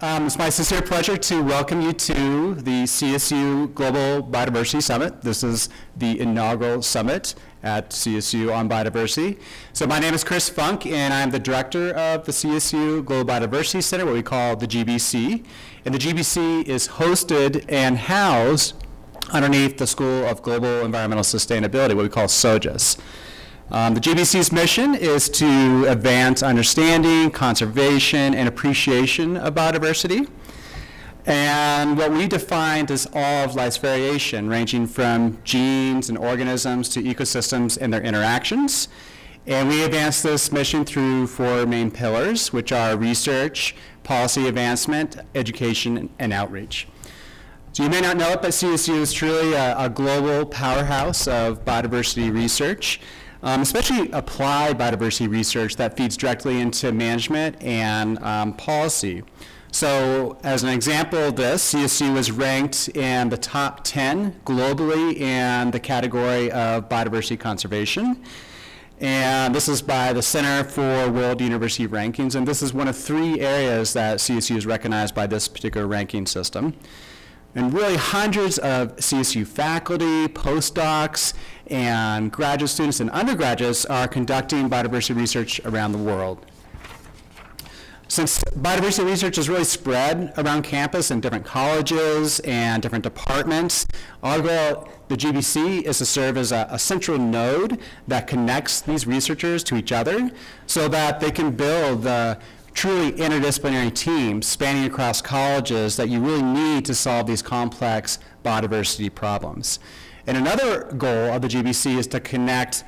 Um, it's my sincere pleasure to welcome you to the CSU Global Biodiversity Summit. This is the inaugural summit at CSU on biodiversity. So my name is Chris Funk, and I'm the director of the CSU Global Biodiversity Center, what we call the GBC. And the GBC is hosted and housed underneath the School of Global Environmental Sustainability, what we call SoGES. Um, the GBC's mission is to advance understanding, conservation, and appreciation of biodiversity. And what we defined as all of life's variation, ranging from genes and organisms to ecosystems and their interactions. And we advance this mission through four main pillars, which are research, policy advancement, education, and outreach. So you may not know it, but CSU is truly a, a global powerhouse of biodiversity research um, especially applied biodiversity research that feeds directly into management and um, policy. So as an example of this, CSU was ranked in the top 10 globally in the category of biodiversity conservation. And this is by the Center for World University Rankings, and this is one of three areas that CSU is recognized by this particular ranking system. And really hundreds of CSU faculty, postdocs, and graduate students and undergraduates are conducting biodiversity research around the world. Since biodiversity research is really spread around campus in different colleges and different departments, our goal the GBC is to serve as a, a, central node that connects these researchers to each other so that they can build the truly interdisciplinary teams spanning across colleges that you really need to solve these complex biodiversity problems. And another goal of the GBC is to connect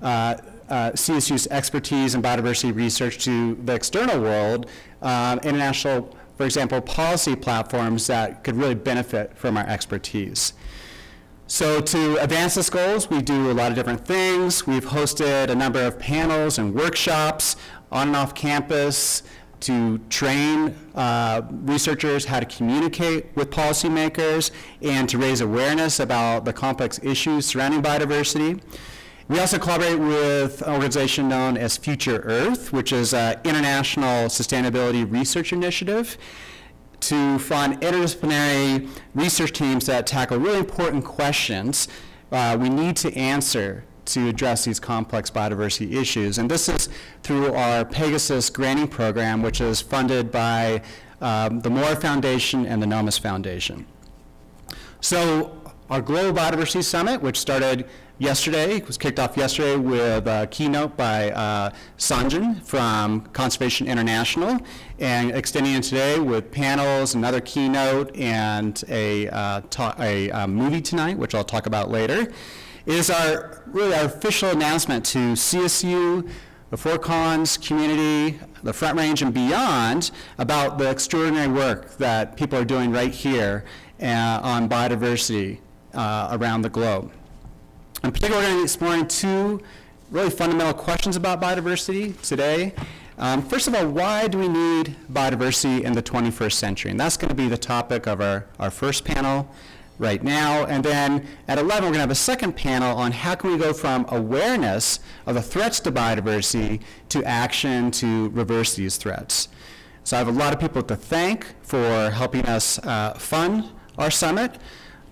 uh, uh, CSU's expertise in biodiversity research to the external world, uh, international, for example, policy platforms that could really benefit from our expertise. So to advance this goals, we do a lot of different things. We've hosted a number of panels and workshops on and off campus to train uh, researchers how to communicate with policymakers and to raise awareness about the complex issues surrounding biodiversity. We also collaborate with an organization known as Future Earth, which is an international sustainability research initiative to fund interdisciplinary research teams that tackle really important questions uh, we need to answer to address these complex biodiversity issues. And this is through our Pegasus granting program, which is funded by um, the Moore Foundation and the NOMAS Foundation. So our Global Biodiversity Summit, which started yesterday, was kicked off yesterday with a keynote by uh, from Conservation International, and extending today with panels, another keynote, and a, uh, a, a movie tonight, which I'll talk about later is our really our official announcement to CSU, the Fort Collins community, the Front Range and beyond about the extraordinary work that people are doing right here uh, on biodiversity uh, around the globe. In particular, we're going to be exploring two really fundamental questions about biodiversity today. Um, first of all, why do we need biodiversity in the 21st century? And that's going to be the topic of our, our first panel right now. And then at 11, we're going to have a second panel on how can we go from awareness of the threats to biodiversity to action to reverse these threats. So I have a lot of people to thank for helping us uh, fund our summit,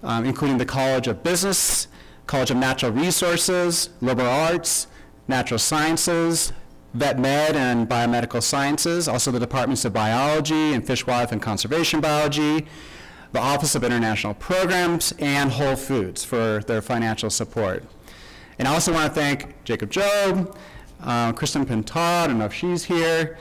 um, including the College of Business, College of Natural Resources, Liberal Arts, Natural Sciences, Vet Med and Biomedical Sciences, also the Departments of Biology and Fish, Wildlife, and Conservation Biology, the Office of International Programs, and Whole Foods for their financial support. And I also want to thank Jacob Job, uh, Kristen Pintaud, I don't know if she's here,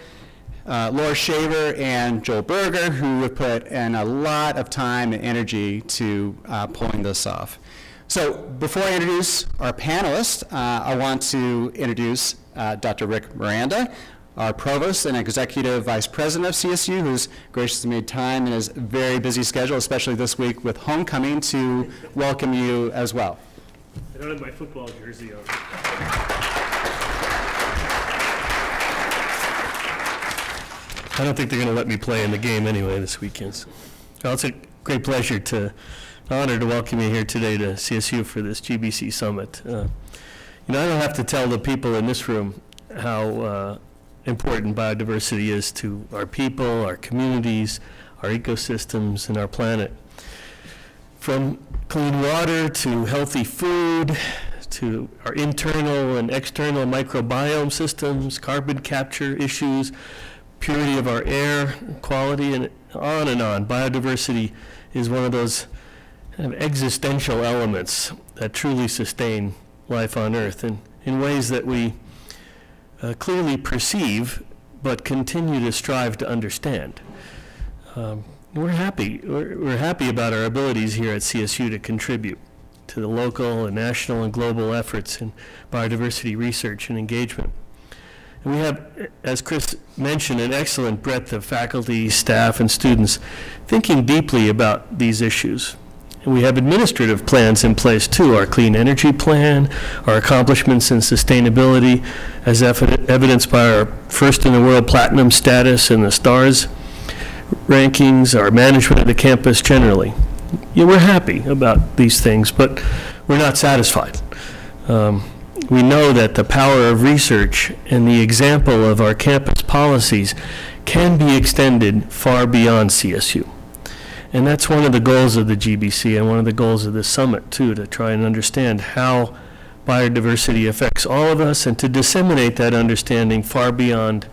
uh, Laura Shaver and Joel Berger, who have put in a lot of time and energy to uh, pulling this off. So before I introduce our panelists, uh, I want to introduce uh, Dr. Rick Miranda, our provost and executive vice president of CSU, who's graciously made time in his very busy schedule, especially this week with homecoming, to welcome you as well. I don't have my football jersey on. I don't think they're going to let me play in the game anyway this weekend. So. Well, it's a great pleasure to, honor to welcome you here today to CSU for this GBC summit. Uh, you know, I don't have to tell the people in this room how uh, important biodiversity is to our people, our communities, our ecosystems, and our planet. From clean water to healthy food, to our internal and external microbiome systems, carbon capture issues, purity of our air quality, and on and on. Biodiversity is one of those kind of existential elements that truly sustain life on Earth in, in ways that we uh, clearly perceive but continue to strive to understand. Um, we're happy. We're, we're happy about our abilities here at CSU to contribute to the local and national and global efforts in biodiversity research and engagement. And we have, as Chris mentioned, an excellent breadth of faculty, staff, and students thinking deeply about these issues. And we have administrative plans in place too, our clean energy plan, our accomplishments in sustainability, as evi evidenced by our first in the world platinum status in the STARS rankings, our management of the campus generally. Yeah, we're happy about these things, but we're not satisfied. Um, we know that the power of research and the example of our campus policies can be extended far beyond CSU. And that's one of the goals of the GBC and one of the goals of this summit, too, to try and understand how biodiversity affects all of us and to disseminate that understanding far beyond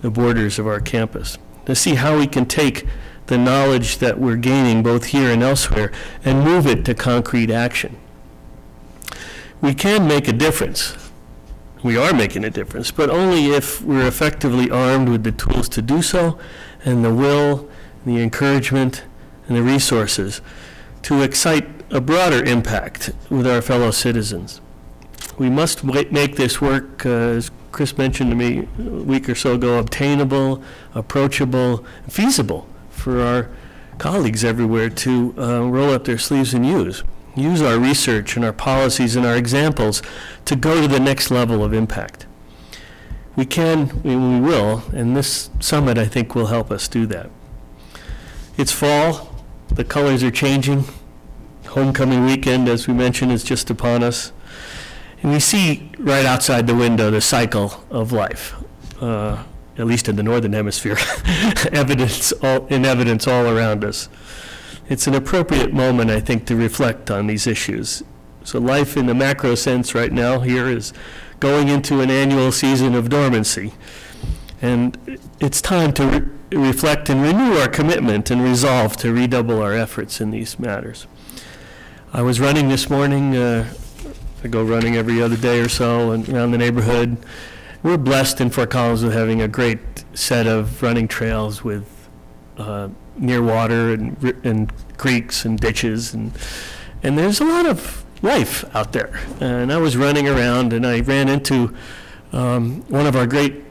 the borders of our campus. To see how we can take the knowledge that we're gaining both here and elsewhere and move it to concrete action. We can make a difference. We are making a difference, but only if we're effectively armed with the tools to do so and the will, the encouragement, and the resources to excite a broader impact with our fellow citizens. We must make this work, uh, as Chris mentioned to me a week or so ago, obtainable, approachable, feasible for our colleagues everywhere to uh, roll up their sleeves and use. Use our research and our policies and our examples to go to the next level of impact. We can, we will, and this summit, I think, will help us do that. It's fall, the colors are changing. Homecoming weekend, as we mentioned, is just upon us. And we see right outside the window the cycle of life, uh, at least in the northern hemisphere, evidence all, in evidence all around us. It's an appropriate moment, I think, to reflect on these issues. So life in the macro sense right now here is going into an annual season of dormancy. And it's time to reflect and renew our commitment and resolve to redouble our efforts in these matters. I was running this morning. Uh, I go running every other day or so and around the neighborhood. We're blessed in Fort Collins with having a great set of running trails with uh, near water and, and creeks and ditches and and there's a lot of life out there. And I was running around and I ran into um, one of our great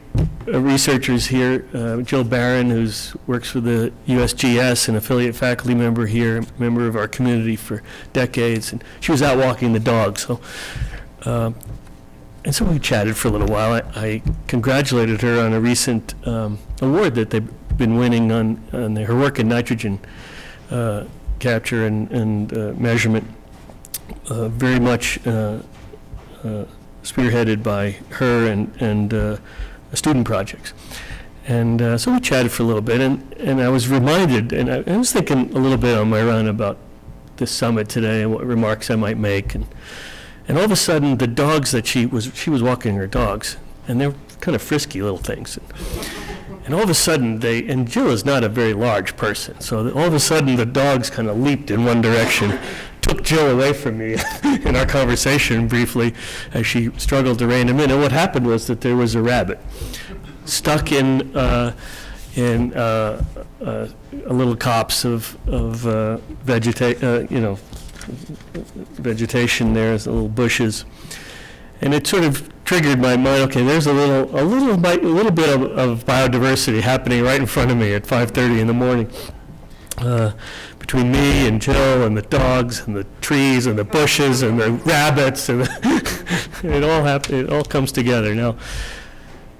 researchers here, uh, Jill Baron, who works with the USGS, an affiliate faculty member here, member of our community for decades, and she was out walking the dog. So, uh, and so we chatted for a little while. I, I congratulated her on a recent um, award that they've been winning on, on her work in nitrogen uh, capture and, and uh, measurement. Uh, very much spearheaded by her and and student projects. And uh, so we chatted for a little bit, and, and I was reminded, and I, I, was thinking a little bit on my run about this summit today and what remarks I might make. And, and all of a sudden, the dogs that she was, she was walking her dogs, and they're kind of frisky little things. And, and all of a sudden, they, and Jill is not a very large person, so all of a sudden the dogs kind of leaped in one direction, took Jill away from me in our conversation briefly as she struggled to rein him in. And what happened was that there was a rabbit stuck in uh, in uh, uh, a little copse of of uh, vegeta uh, you know vegetation there, little bushes, and it sort of triggered my mind. Okay, there's a little a little a little bit of, of biodiversity happening right in front of me at 5:30 in the morning. Between me and Jill and the dogs and the trees and the bushes and the rabbits and it all happen, it all comes together. Now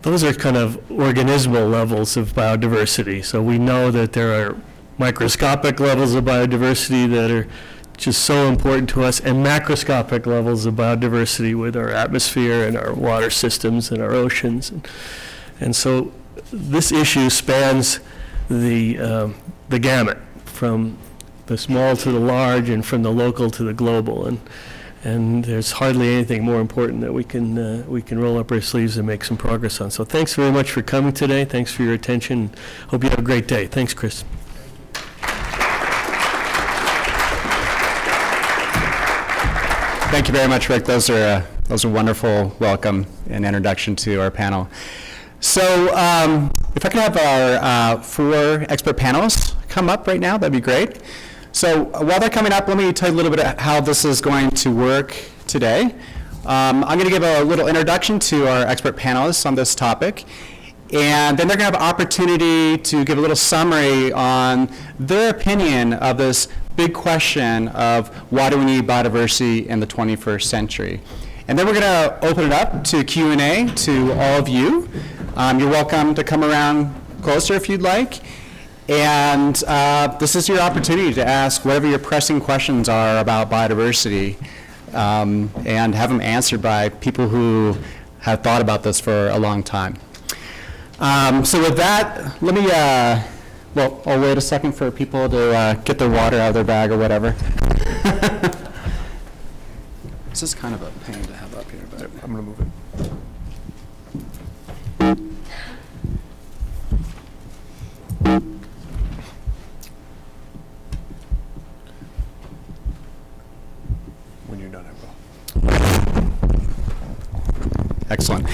those are kind of organismal levels of biodiversity. So we know that there are microscopic levels of biodiversity that are just so important to us and macroscopic levels of biodiversity with our atmosphere and our water systems and our oceans. And, And so this issue spans the, um, the gamut, from the small to the large and from the local to the global. And, and there's hardly anything more important that we can, uh, we can roll up our sleeves and make some progress on. So thanks very much for coming today. Thanks for your attention. Hope you have a great day. Thanks, Chris. Thank you very much, Rick. Those are, uh, those are wonderful welcome and introduction to our panel. So um, if I could have our uh, four expert panelists come up right now, that'd be great. So uh, while they're coming up, let me tell you a little bit of how this is going to work today. Um, I'm going to give a little introduction to our expert panelists on this topic, and then they're going to have an opportunity to give a little summary on their opinion of this big question of why do we need biodiversity in the 21st century. And then we're going to open it up to Q&A to all of you. Um, you're welcome to come around closer if you'd like. And uh, this is your opportunity to ask whatever your pressing questions are about biodiversity um, and have them answered by people who have thought about this for a long time. Um, so with that, let me, uh, well, I'll wait a second for people to uh, get their water out of their bag or whatever. this is kind of a pain to have up here, but I'm going to move it. When you're done, I will. Excellent.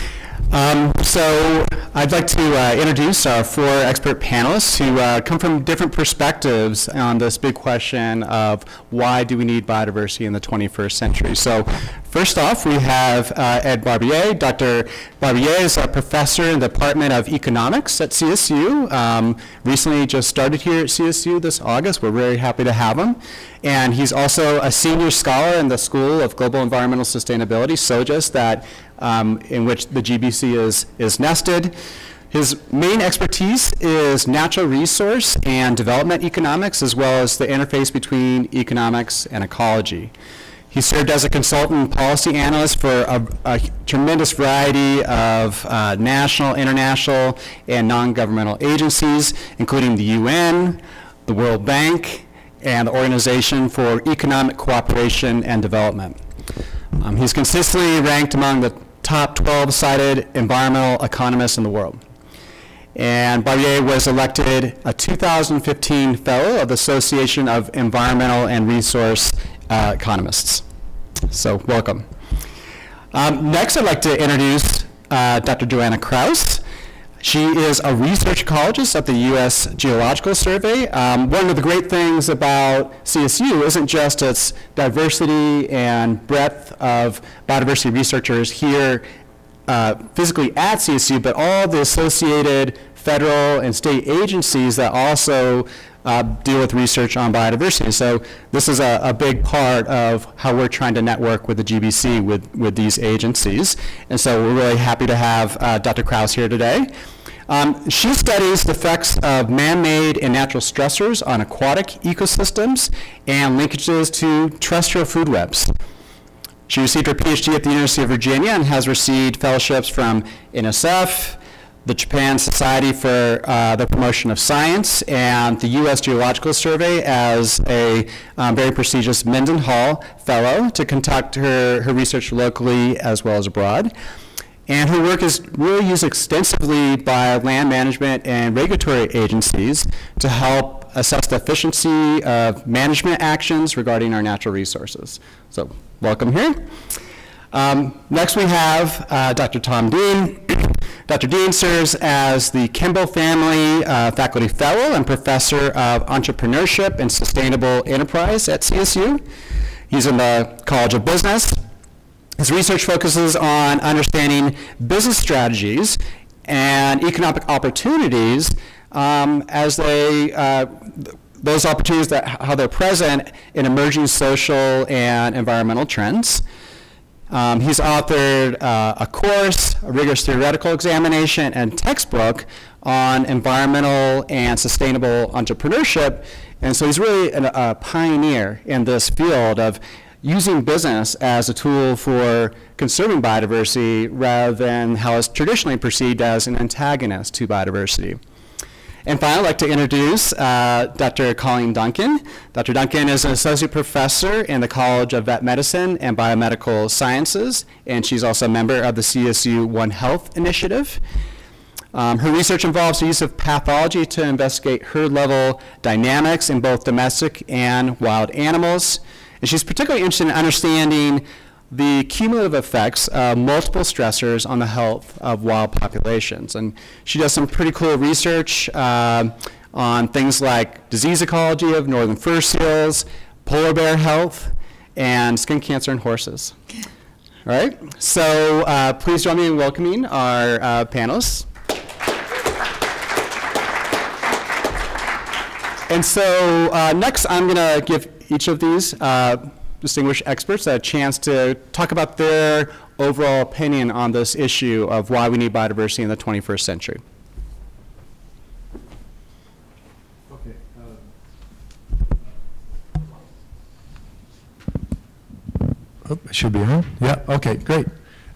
Um, so I'd like to uh, introduce our four expert panelists who uh, come from different perspectives on this big question of why do we need biodiversity in the 21st century. So first off, we have uh, Ed Barbier. Dr. Barbier is a professor in the Department of Economics at CSU. Um, recently just started here at CSU this August. We're very happy to have him. And he's also a senior scholar in the School of Global Environmental Sustainability, SoGES, that um, in which the GBC is, is nested. His main expertise is natural resource and development economics, as well as the interface between economics and ecology. He served as a consultant and policy analyst for a, a tremendous variety of uh, national, international, and non-governmental agencies, including the UN, the World Bank, and the Organization for Economic Cooperation and Development. Um, he's consistently ranked among the top 12 cited environmental economists in the world. And Barbier was elected a 2015 Fellow of the Association of Environmental and Resource uh, Economists. So welcome. Um, next, I'd like to introduce uh, Dr. Johanna Kraus. She is a research ecologist at the U.S. Geological Survey. Um, one of the great things about CSU isn't just its diversity and breadth of biodiversity researchers here uh, physically at CSU, but all the associated federal and state agencies that also uh, deal with research on biodiversity. So this is a, a, big part of how we're trying to network with the GBC with, with these agencies. And so we're really happy to have uh, Dr. Kraus here today. Um, she studies the effects of man-made and natural stressors on aquatic ecosystems and linkages to terrestrial food webs. She received her PhD at the University of Virginia and has received fellowships from NSF, the Japan Society for uh, the Promotion of Science, and the U.S. Geological Survey as a um, very prestigious Mendenhall Fellow to conduct her, her research locally as well as abroad. And her work is really used extensively by land management and regulatory agencies to help assess the efficiency of management actions regarding our natural resources. So welcome here. Um, next we have uh, Dr. Tom Dean. Dr. Dean serves as the Kimball Family uh, Faculty Fellow and Professor of Entrepreneurship and Sustainable Enterprise at CSU. He's in the College of Business. His research focuses on understanding business strategies and economic opportunities um, as they, uh, those opportunities that how they're present in emerging social and environmental trends. Um, he's authored uh, a course, a rigorous theoretical examination, and textbook on environmental and sustainable entrepreneurship. And so he's really an, a pioneer in this field of using business as a tool for conserving biodiversity rather than how it's traditionally perceived as an antagonist to biodiversity. And finally, I'd like to introduce uh, Dr. Colleen Duncan. Dr. Duncan is an associate professor in the College of Vet Medicine and Biomedical Sciences, and she's also a member of the CSU One Health Initiative. Um, her research involves the use of pathology to investigate herd level dynamics in both domestic and wild animals. And she's particularly interested in understanding the cumulative effects of multiple stressors on the health of wild populations. And she does some pretty cool research uh, on things like disease ecology of northern fur seals, polar bear health, and skin cancer in horses. All right, so uh, please join me in welcoming our uh, panelists. And so uh, next I'm going to give each of these uh, distinguished experts a chance to talk about their overall opinion on this issue of why we need biodiversity in the 21st century. Okay. Oh, it should be on? Yeah, okay, great.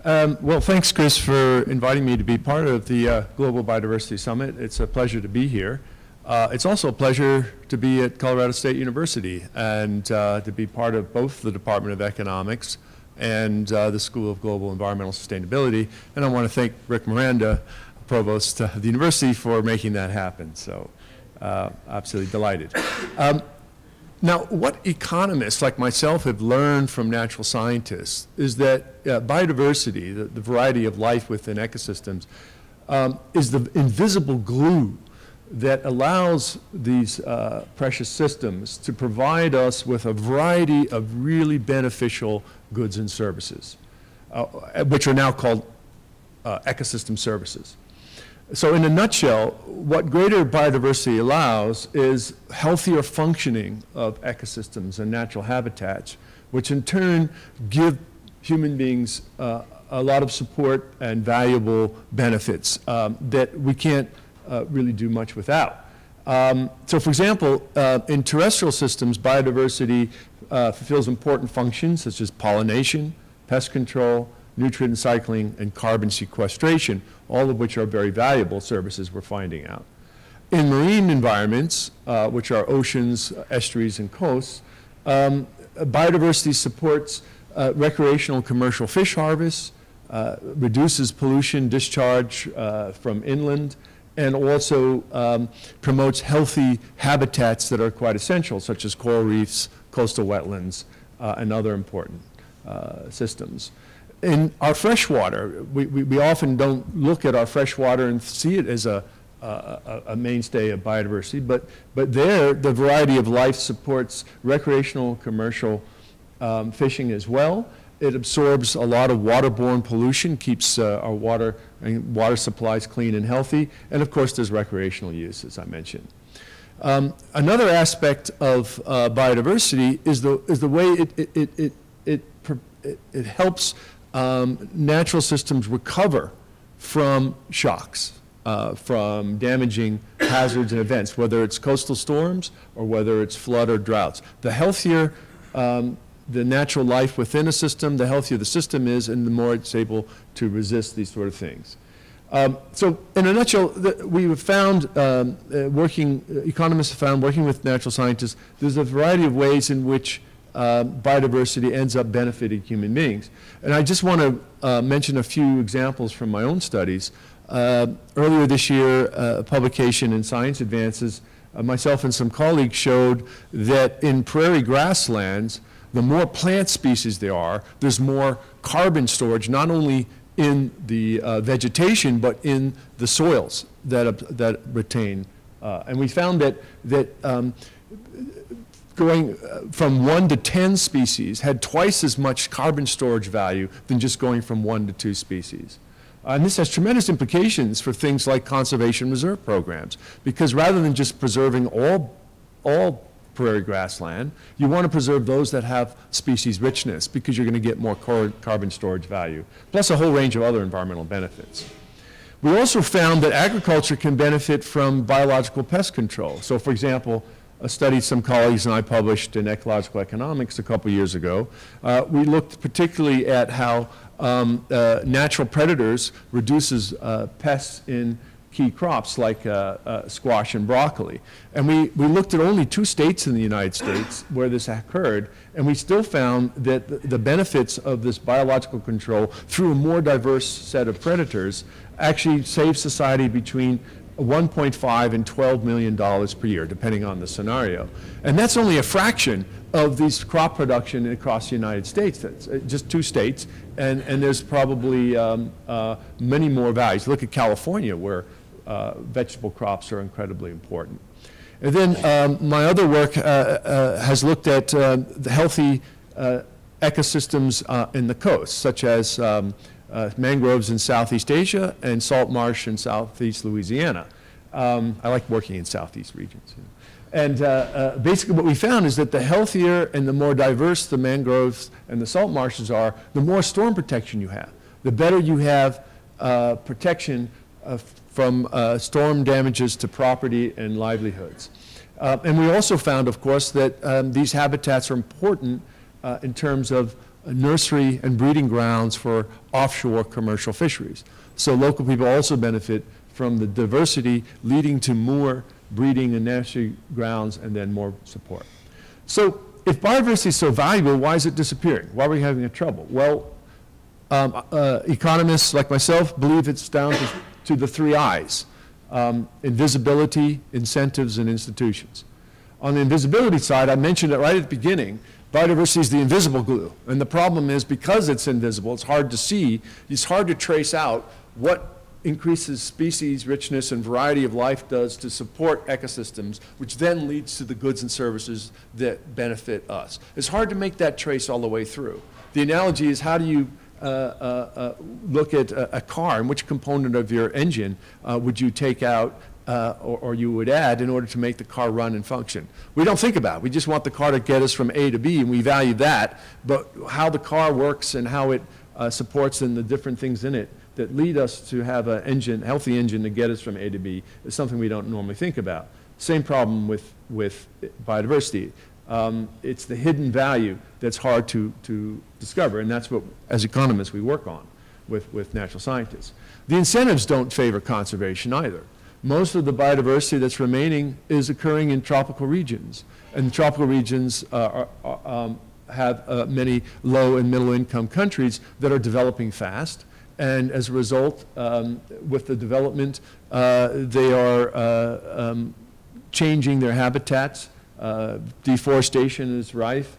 Um, well, thanks, Chris, for inviting me to be part of the uh, Global Biodiversity Summit. It's a pleasure to be here. Uh, it's also a pleasure to be at Colorado State University and uh, to be part of both the Department of Economics and uh, the School of Global Environmental Sustainability. And I want to thank Rick Miranda, Provost of the university, for making that happen. So uh, absolutely delighted. Um, now, what economists like myself have learned from natural scientists is that uh, biodiversity, the, the, variety of life within ecosystems, um, is the invisible glue that allows these uh, precious systems to provide us with a variety of really beneficial goods and services, uh, which are now called uh, ecosystem services. So in a nutshell, what greater biodiversity allows is healthier functioning of ecosystems and natural habitats, which in turn give human beings uh, a lot of support and valuable benefits um, that we can't uh, really do much without. Um, so for example, uh, in terrestrial systems, biodiversity uh, fulfills important functions such as pollination, pest control, nutrient cycling, and carbon sequestration, all of which are very valuable services we're finding out. In marine environments, uh, which are oceans, estuaries, and coasts, um, biodiversity supports uh, recreational commercial fish harvests, uh, reduces pollution discharge from inland, and also um, promotes healthy habitats that are quite essential, such as coral reefs, coastal wetlands, uh, and other important uh, systems. In our freshwater, we, we, we, often don't look at our freshwater and see it as a, a, a, mainstay of biodiversity, but, but there the variety of life supports recreational, commercial um, fishing as well, it absorbs a lot of waterborne pollution, keeps uh, our water, water supplies clean and healthy, and of course there's recreational use, as I mentioned. Um, another aspect of uh, biodiversity is the, is the way it, it, it, it, it, it helps um, natural systems recover from shocks, uh, from damaging hazards and events, whether it's coastal storms or whether it's flood or droughts. The healthier um, the natural life within a system, the healthier the system is, and the more it's able to resist these sort of things. Um, so in a nutshell, the, we have found, um, uh, working, uh, economists have found, working with natural scientists, there's a variety of ways in which uh, biodiversity ends up benefiting human beings. And I just want to uh, mention a few examples from my own studies. Uh, earlier this year, uh, a publication in Science Advances, myself and some colleagues showed that in prairie grasslands, the more plant species there are, there's more carbon storage, not only in the uh, vegetation, but in the soils that, uh, that retain. Uh, and we found that, that um, going uh, from one to 10 species had twice as much carbon storage value than just going from one to two species. Uh, and this has tremendous implications for things like conservation reserve programs, because rather than just preserving all, all prairie grassland. You want to preserve those that have species richness because you're going to get more carbon storage value, plus a whole range of other environmental benefits. We also found that agriculture can benefit from biological pest control. So for example, a study some colleagues and I published in Ecological Economics a couple years ago. Uh, we looked particularly at how um, uh, natural predators reduces uh, pests in key crops like uh, uh, squash and broccoli. And we, we looked at only two states in the United States where this occurred, and we still found that the, the benefits of this biological control through a more diverse set of predators actually save society between 1.5 and 12 million dollars per year, depending on the scenario. And that's only a fraction of these crop production across the United States. That's uh, just two states, and, and there's probably um, uh, many more values. Look at California, where uh, vegetable crops are incredibly important. And then um, my other work uh, uh, has looked at uh, the healthy ecosystems in the coast, such as um, mangroves in Southeast Asia and salt marsh in Southeast Louisiana. Um, I like working in Southeast regions. You know. And uh, uh, basically what we found is that the healthier and the more diverse the mangroves and the salt marshes are, the more storm protection you have. The better you have uh, protection from uh, storm damages to property and livelihoods. Uh, and we also found, of course, that um, these habitats are important uh, in terms of nursery and breeding grounds for offshore commercial fisheries. So local people also benefit from the diversity leading to more breeding and nursery grounds and then more support. So if biodiversity is so valuable, why is it disappearing? Why are we having a trouble? Well, um, uh, economists like myself believe it's down to to the three I's, um, invisibility, incentives, and institutions. On the invisibility side, I mentioned it right at the beginning, biodiversity is the invisible glue. And the problem is because it's invisible, it's hard to see, it's hard to trace out what increases species richness and variety of life does to support ecosystems, which then leads to the goods and services that benefit us. It's hard to make that trace all the way through. The analogy is how do you look at a, a, car and which component of your engine would you take out uh, or, or, you would add in order to make the car run and function. We don't think about it. We just want the car to get us from A to B, and we value that. But how the car works and how it uh, supports and the different things in it that lead us to have a engine, healthy engine to get us from A to B is something we don't normally think about. Same problem with, with biodiversity. Um, it's the hidden value that's hard to, to discover, and that's what, as economists, we work on with, with natural scientists. The incentives don't favor conservation either. Most of the biodiversity that's remaining is occurring in tropical regions, and tropical regions uh, are, um, have uh, many low and middle income countries that are developing fast, and as a result, um, with the development, uh, they are uh, um, changing their habitats uh, deforestation is rife,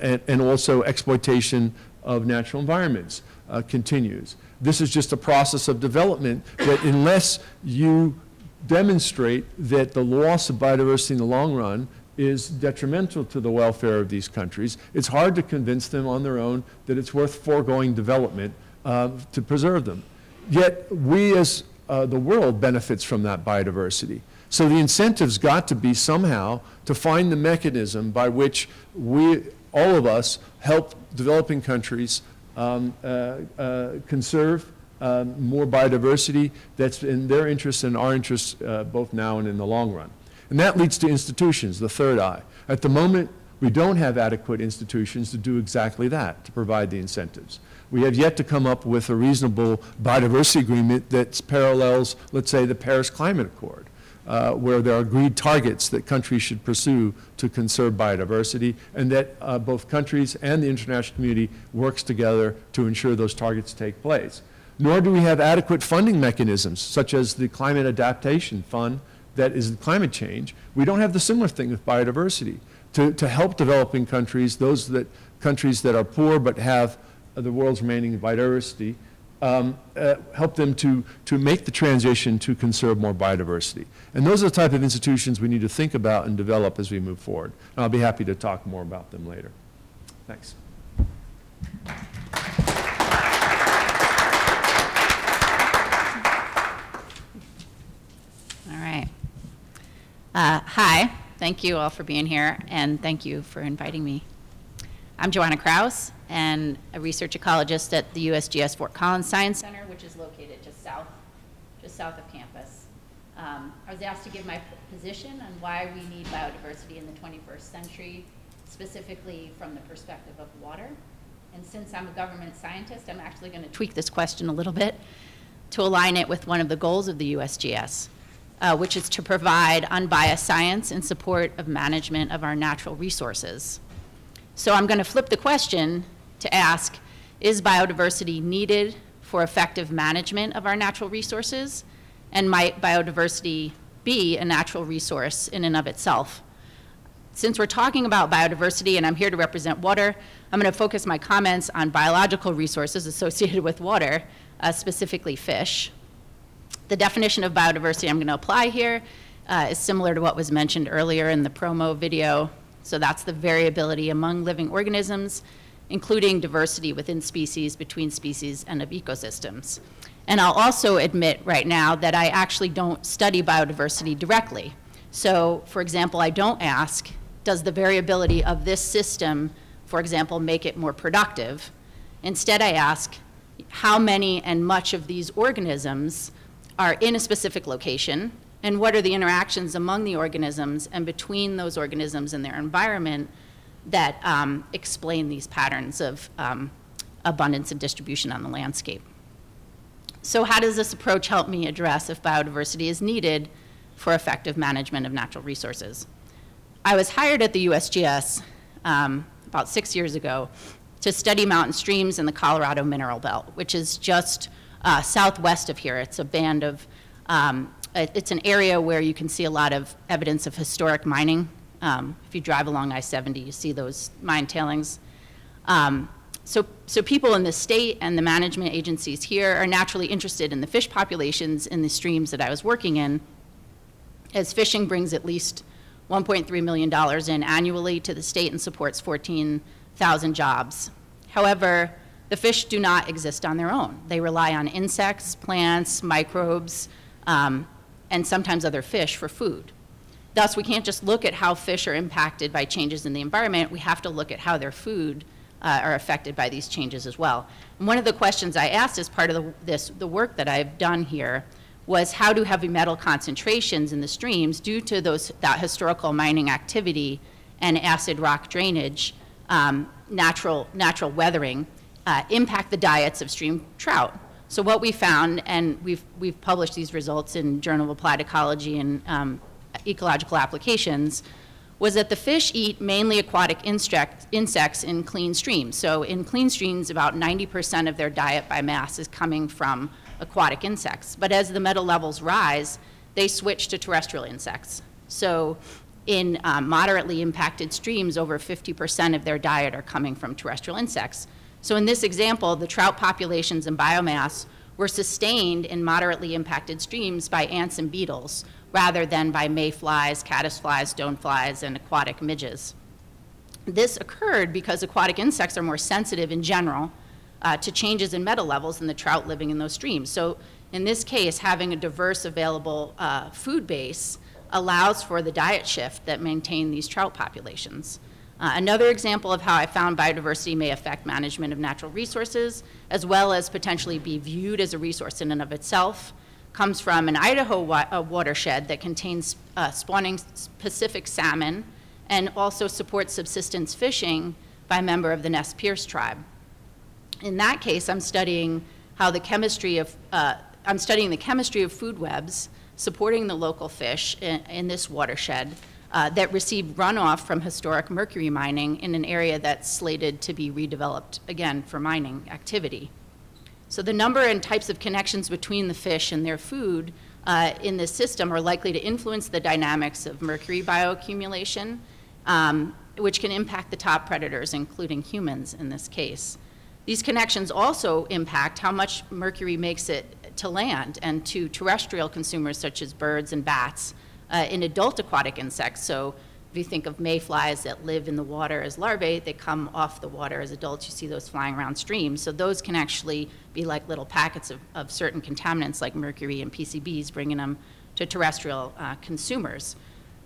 and, and, also exploitation of natural environments uh, continues. This is just a process of development that unless you demonstrate that the loss of biodiversity in the long run is detrimental to the welfare of these countries, it's hard to convince them on their own that it's worth foregoing development uh, to preserve them. Yet we as uh, the world benefits from that biodiversity. So the incentive's got to be somehow to find the mechanism by which we, all of us, help developing countries um, uh, uh, conserve um, more biodiversity that's in their interest and our interest uh, both now and in the long run. And that leads to institutions, the third eye. At the moment, we don't have adequate institutions to do exactly that, to provide the incentives. We have yet to come up with a reasonable biodiversity agreement that parallels, let's say, the Paris Climate Accord uh, where there are agreed targets that countries should pursue to conserve biodiversity, and that uh, both countries and the international community works together to ensure those targets take place. Nor do we have adequate funding mechanisms, such as the Climate Adaptation Fund that is climate change. We don't have the similar thing with biodiversity. To, to help developing countries, those that, countries that are poor but have the world's remaining biodiversity, um, uh, help them to, to make the transition to conserve more biodiversity. And those are the type of institutions we need to think about and develop as we move forward. And I'll be happy to talk more about them later. Thanks. All right. Uh, hi, thank you all for being here, and thank you for inviting me. I'm Johanna Kraus, and a research ecologist at the USGS Fort Collins Science Center, which is located just south, just south of campus. Um, I was asked to give my position on why we need biodiversity in the 21st century, specifically from the perspective of water. And since I'm a government scientist, I'm actually going to tweak this question a little bit to align it with one of the goals of the USGS, uh, which is to provide unbiased science in support of management of our natural resources. So I'm going to flip the question to ask, is biodiversity needed for effective management of our natural resources? And might biodiversity be a natural resource in and of itself? Since we're talking about biodiversity and I'm here to represent water, I'm going to focus my comments on biological resources associated with water, uh, specifically fish. The definition of biodiversity I'm going to apply here uh, is similar to what was mentioned earlier in the promo video. So that's the variability among living organisms, including diversity within species, between species, and of ecosystems. And I'll also admit right now that I actually don't study biodiversity directly. So, for example, I don't ask, does the variability of this system, for example, make it more productive? Instead, I ask, how many and much of these organisms are in a specific location, and what are the interactions among the organisms and between those organisms and their environment that um, explain these patterns of um, abundance and distribution on the landscape. So how does this approach help me address if biodiversity is needed for effective management of natural resources? I was hired at the USGS um, about six years ago to study mountain streams in the Colorado Mineral Belt, which is just uh, southwest of here. It's a band of, um, it's an area where you can see a lot of evidence of historic mining. Um, if you drive along I-70, you see those mine tailings. Um, so, so people in the state and the management agencies here are naturally interested in the fish populations in the streams that I was working in, as fishing brings at least $1.3 million in annually to the state and supports 14,000 jobs. However, the fish do not exist on their own. They rely on insects, plants, microbes, um, and sometimes other fish for food. Thus, we can't just look at how fish are impacted by changes in the environment. We have to look at how their food uh, are affected by these changes as well. And one of the questions I asked as part of the, this, the work that I've done here was how do heavy metal concentrations in the streams due to those, that historical mining activity and acid rock drainage, um, natural, natural weathering, uh, impact the diets of stream trout. So what we found, and we've, we've published these results in Journal of Applied Ecology and um, Ecological Applications, was that the fish eat mainly aquatic insects in clean streams. So in clean streams, about 90% of their diet by mass is coming from aquatic insects. But as the metal levels rise, they switch to terrestrial insects. So in um, moderately impacted streams, over 50% of their diet are coming from terrestrial insects. So in this example, the trout populations and biomass were sustained in moderately impacted streams by ants and beetles, rather than by mayflies, caddisflies, stoneflies, and aquatic midges. This occurred because aquatic insects are more sensitive in general uh, to changes in metal levels than the trout living in those streams. So in this case, having a diverse available uh, food base allows for the diet shift that maintain these trout populations. Uh, another example of how I found biodiversity may affect management of natural resources, as well as potentially be viewed as a resource in and of itself, comes from an Idaho wa watershed that contains uh, spawning Pacific salmon and also supports subsistence fishing by a member of the Nez Perce tribe. In that case, I'm studying how the chemistry of, uh, I'm studying the chemistry of food webs supporting the local fish in, in this watershed uh, that received runoff from historic mercury mining in an area that's slated to be redeveloped again for mining activity. So the number and types of connections between the fish and their food uh, in this system are likely to influence the dynamics of mercury bioaccumulation, um, which can impact the top predators, including humans in this case. These connections also impact how much mercury makes it to land and to terrestrial consumers such as birds and bats uh, in adult aquatic insects. So if you think of mayflies that live in the water as larvae, they come off the water as adults. You see those flying around streams. So those can actually be like little packets of, of certain contaminants like mercury and PCBs, bringing them to terrestrial uh, consumers.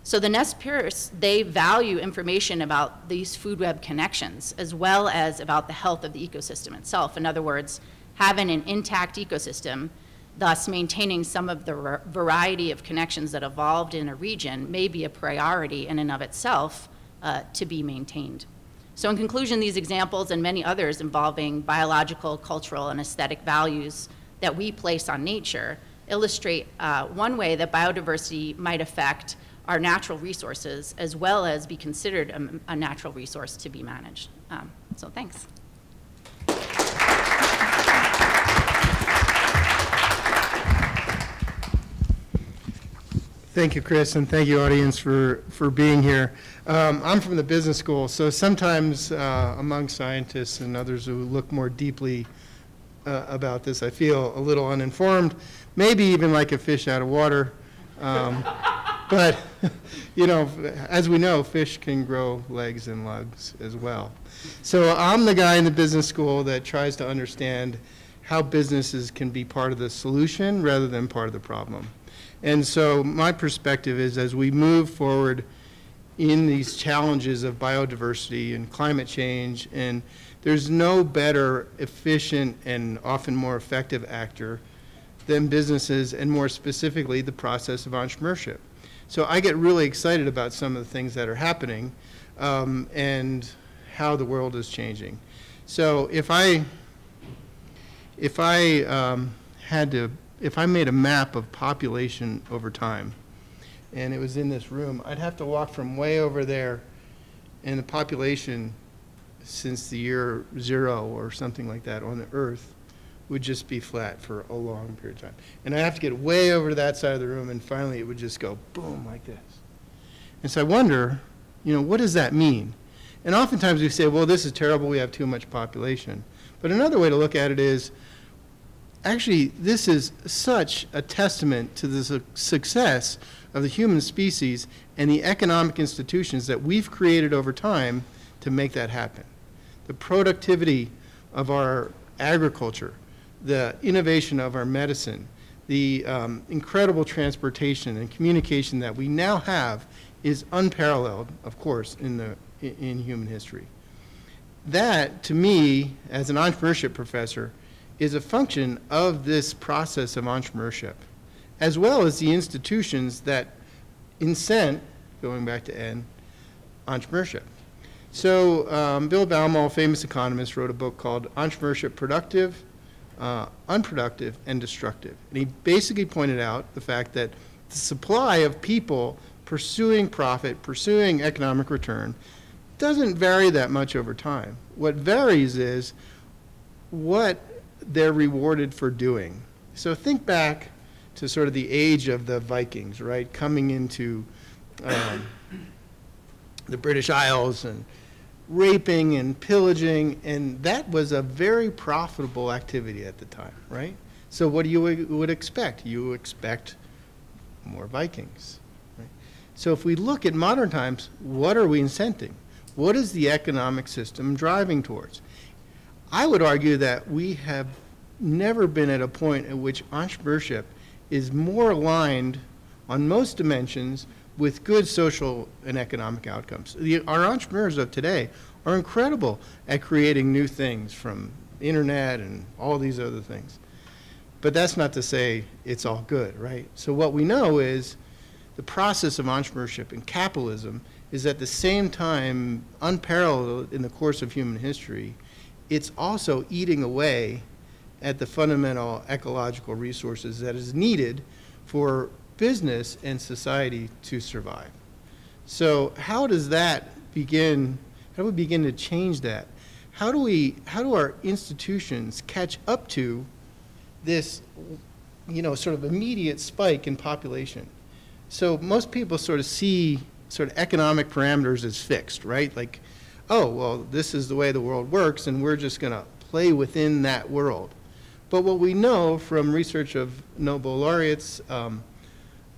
So the Nez Perce, they value information about these food web connections as well as about the health of the ecosystem itself. In other words, having an intact ecosystem Thus, maintaining some of the var- variety of connections that evolved in a region may be a priority in and of itself uh, to be maintained. So in conclusion, these examples and many others involving biological, cultural, and aesthetic values that we place on nature illustrate uh, one way that biodiversity might affect our natural resources as well as be considered a, a natural resource to be managed. Um, so thanks. Thank you, Chris, and thank you, audience, for, for being here. Um, I'm from the business school, so sometimes uh, among scientists and others who look more deeply uh, about this, I feel a little uninformed, maybe even like a fish out of water. Um, but, you know, as we know, fish can grow legs and lugs as well. So I'm the guy in the business school that tries to understand how businesses can be part of the solution rather than part of the problem. And so my perspective is as we move forward in these challenges of biodiversity and climate change, and there's no better efficient and often more effective actor than businesses and more specifically the process of entrepreneurship. So I get really excited about some of the things that are happening um, and how the world is changing. So if I if I um, had to if I made a map of population over time, and it was in this room, I'd have to walk from way over there, and the population since the year zero or something like that on the Earth would just be flat for a long period of time. And I'd have to get way over to that side of the room, and finally it would just go boom like this. And so I wonder, you know, what does that mean? And oftentimes we say, well, this is terrible, we have too much population. But another way to look at it is, actually, this is such a testament to the su- success of the human species and the economic institutions that we've created over time to make that happen. The productivity of our agriculture, the innovation of our medicine, the um, incredible transportation and communication that we now have is unparalleled, of course, in, the, in, in human history. That, to me, as an entrepreneurship professor, is a function of this process of entrepreneurship, as well as the institutions that incent, going back to N, entrepreneurship. So um, Bill Baumol, famous economist, wrote a book called Entrepreneurship Productive, uh, Unproductive, and Destructive. And he basically pointed out the fact that the supply of people pursuing profit, pursuing economic return, doesn't vary that much over time. What varies is what they're rewarded for doing. So think back to sort of the age of the Vikings, right? Coming into um, the British Isles and raping and pillaging, and that was a very profitable activity at the time, right? So what do you would expect? You expect more Vikings. Right? So if we look at modern times, what are we incenting? What is the economic system driving towards? I would argue that we have never been at a point at which entrepreneurship is more aligned on most dimensions with good social and economic outcomes. The, our entrepreneurs of today are incredible at creating new things from internet and all these other things. But that's not to say it's all good, right? So what we know is the process of entrepreneurship and capitalism is at the same time unparalleled in the course of human history. It's also eating away at the fundamental ecological resources that is needed for business and society to survive. So how does that begin, how do we begin to change that? How do we, how do our institutions catch up to this, you know, sort of immediate spike in population? So most people sort of see sort of economic parameters as fixed, right? Like, oh, well, this is the way the world works and we're just gonna play within that world. But what we know from research of Nobel laureates um,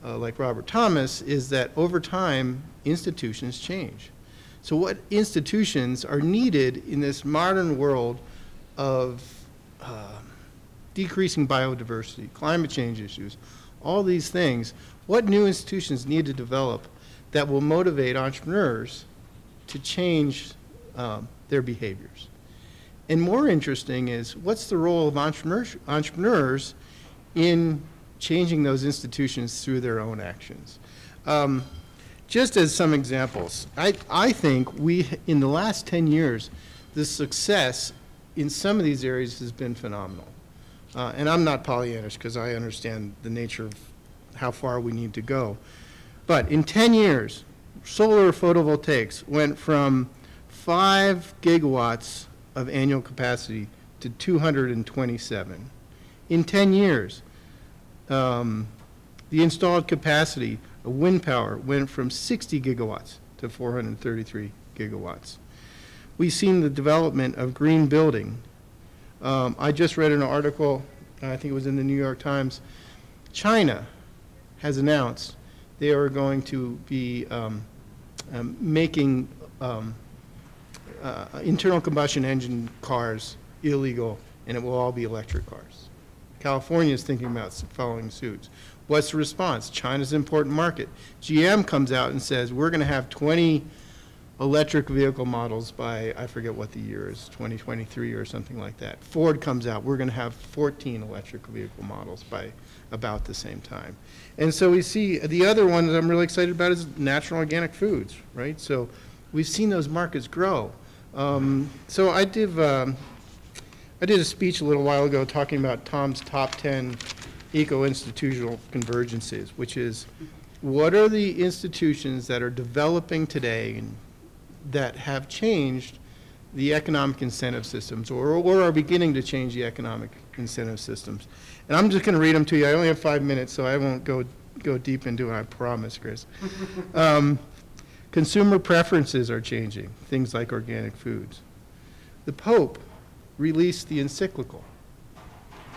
uh, like Robert Thomas is that over time, institutions change. So what institutions are needed in this modern world of uh, decreasing biodiversity, climate change issues, all these things, what new institutions need to develop that will motivate entrepreneurs to change um, their behaviors? And more interesting is what's the role of entrepreneurs, in changing those institutions through their own actions. Um, just as some examples, I, I think we, in the last 10 years, the success in some of these areas has been phenomenal. Uh, and I'm not Pollyannish because I understand the nature of how far we need to go. But in 10 years, solar photovoltaics went from 5 gigawatts of annual capacity to 227. In 10 years, um, the installed capacity of wind power went from 60 gigawatts to 433 gigawatts. We've seen the development of green building. Um, I just read an article, I think it was in the New York Times. China has announced they are going to be um, um, making um, uh, internal combustion engine cars illegal, and it will all be electric cars. California is thinking about following suit. What's the response? China's an important market. GM comes out and says, we're going to have 20 electric vehicle models by, I forget what the year is, 2023 or something like that. Ford comes out, we're going to have 14 electric vehicle models by about the same time. And so we see, the other one that I'm really excited about is natural organic foods, right? So we've seen those markets grow. Um, so I did, um, I did a speech a little while ago talking about Tom's top 10 eco-institutional convergences, which is what are the institutions that are developing today that have changed the economic incentive systems or, or are beginning to change the economic incentive systems. And I'm just going to read them to you. I only have five minutes, so I won't go, go deep into it, I promise, Chris. Um, consumer preferences are changing, things like organic foods. The Pope released the encyclical.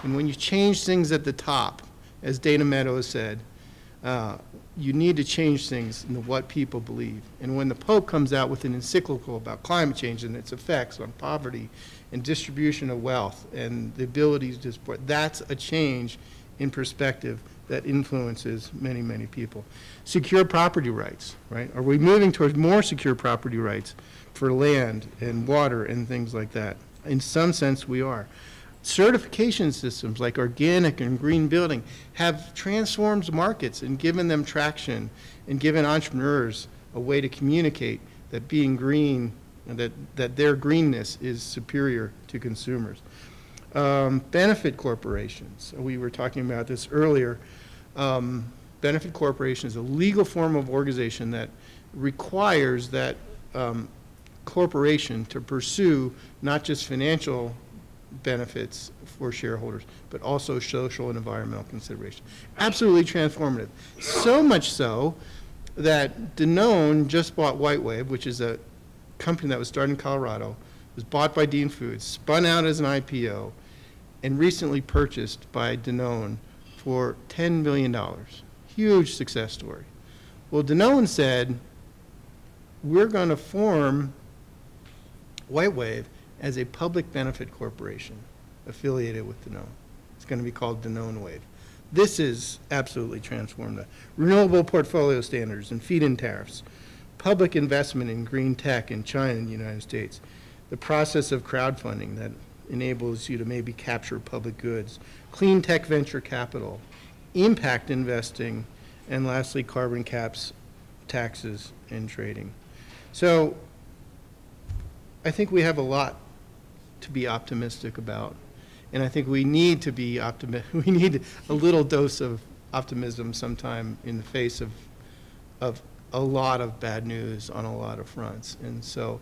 And when you change things at the top, as Dana Meadows said, uh, you need to change things in what people believe. And when the Pope comes out with an encyclical about climate change and its effects on poverty and distribution of wealth and the ability to support, that's a change in perspective that influences many, many people. Secure property rights, right? Are we moving towards more secure property rights for land and water and things like that? In some sense, we are certification systems like organic and green building have transformed markets and given them traction and given entrepreneurs a way to communicate that being green and that, that their greenness is superior to consumers. Um, benefit corporations, we were talking about this earlier. Um, benefit corporation is a legal form of organization that requires that um, corporation to pursue not just financial benefits for shareholders, but also social and environmental consideration. Absolutely transformative. So much so that Danone just bought WhiteWave, which is a company that was started in Colorado, was bought by Dean Foods, spun out as an IPO, and recently purchased by Danone for $10 million. Huge success story. Well, Danone said, we're going to form WhiteWave as a public benefit corporation affiliated with Danone. It's going to be called Danone Wave. This is absolutely transformative. Renewable portfolio standards and feed-in tariffs, public investment in green tech in China and the United States, the process of crowdfunding that enables you to maybe capture public goods, clean tech venture capital, impact investing, and lastly, carbon caps, taxes, and trading. So I think we have a lot to be optimistic about. And I think we need to be optimistic. We need a little dose of optimism sometime in the face of, of a lot of bad news on a lot of fronts. And so,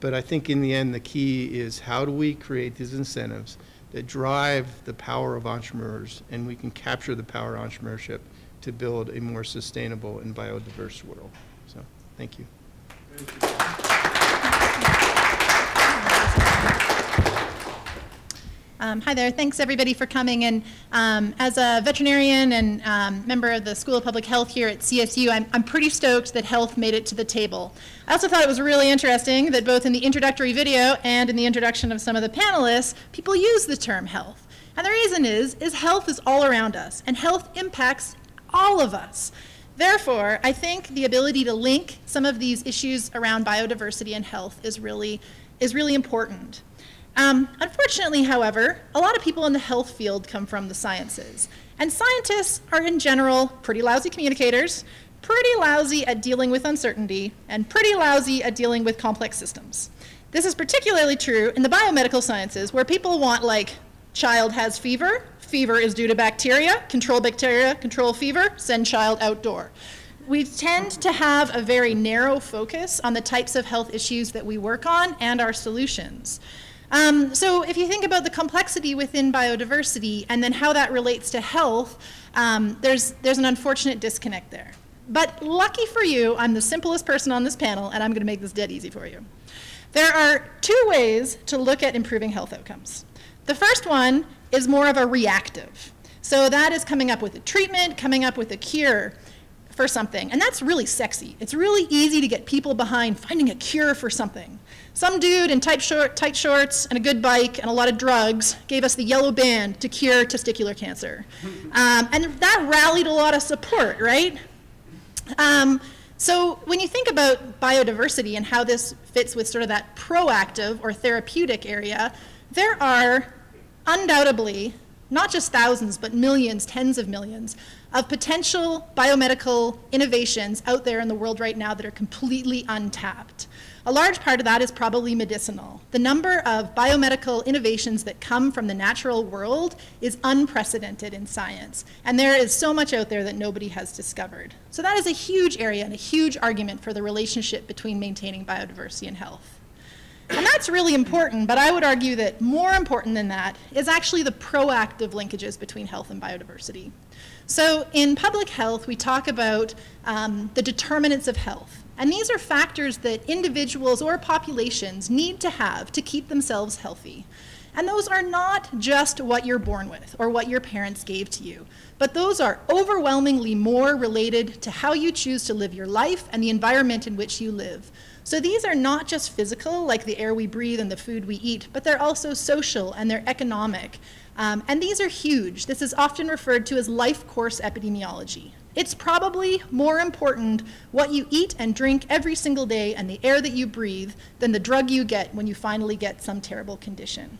but I think in the end, the key is how do we create these incentives that drive the power of entrepreneurs and we can capture the power of entrepreneurship to build a more sustainable and biodiverse world. So, thank you. Thank you. Um, hi there. Thanks everybody for coming. And um, as a veterinarian and um, member of the School of Public Health here at CSU, I'm, I'm pretty stoked that health made it to the table. I also thought it was really interesting that both in the introductory video and in the introduction of some of the panelists, people use the term health. And the reason is, is health is all around us, and health impacts all of us. Therefore, I think the ability to link some of these issues around biodiversity and health is really, is really important. Um, unfortunately, however, a lot of people in the health field come from the sciences. And scientists are, in general, pretty lousy communicators, pretty lousy at dealing with uncertainty, and pretty lousy at dealing with complex systems. This is particularly true in the biomedical sciences, where people want, like, child has fever, fever is due to bacteria, control bacteria, control fever, send child outdoor. We tend to have a very narrow focus on the types of health issues that we work on and our solutions. Um, so if you think about the complexity within biodiversity and then how that relates to health, um, there's, there's an unfortunate disconnect there. But lucky for you, I'm the simplest person on this panel, and I'm going to make this dead easy for you. There are two ways to look at improving health outcomes. The first one is more of a reactive. So that is coming up with a treatment, coming up with a cure for something. And that's really sexy. It's really easy to get people behind finding a cure for something. Some dude in tight, short, tight shorts and a good bike and a lot of drugs gave us the yellow band to cure testicular cancer. Um, and that rallied a lot of support, right? Um, so when you think about biodiversity and how this fits with sort of that proactive or therapeutic area, there are undoubtedly not just thousands, but millions, tens of millions of potential biomedical innovations out there in the world right now that are completely untapped. A large part of that is probably medicinal. The number of biomedical innovations that come from the natural world is unprecedented in science, and there is so much out there that nobody has discovered. So that is a huge area and a huge argument for the relationship between maintaining biodiversity and health. And that's really important, but I would argue that more important than that is actually the proactive linkages between health and biodiversity. So in public health, we talk about um, the determinants of health. And these are factors that individuals or populations need to have to keep themselves healthy. And those are not just what you're born with or what your parents gave to you, but those are overwhelmingly more related to how you choose to live your life and the environment in which you live. So these are not just physical, like the air we breathe and the food we eat, but they're also social and they're economic. Um, and these are huge. This is often referred to as life course epidemiology. It's probably more important what you eat and drink every single day and the air that you breathe than the drug you get when you finally get some terrible condition.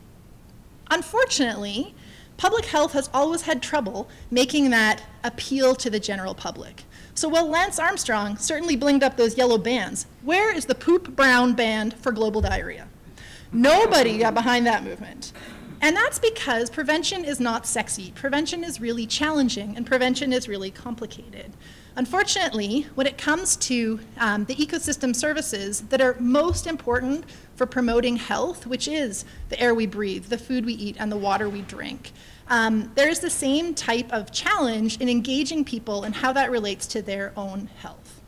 Unfortunately, public health has always had trouble making that appeal to the general public. So while Lance Armstrong certainly blinged up those yellow bands, where is the poop brown band for global diarrhea? Nobody got behind that movement. And that's because prevention is not sexy. Prevention is really challenging, and prevention is really complicated. Unfortunately, when it comes to um, the ecosystem services that are most important for promoting health, which is the air we breathe, the food we eat, and the water we drink, um, there is the same type of challenge in engaging people and how that relates to their own health.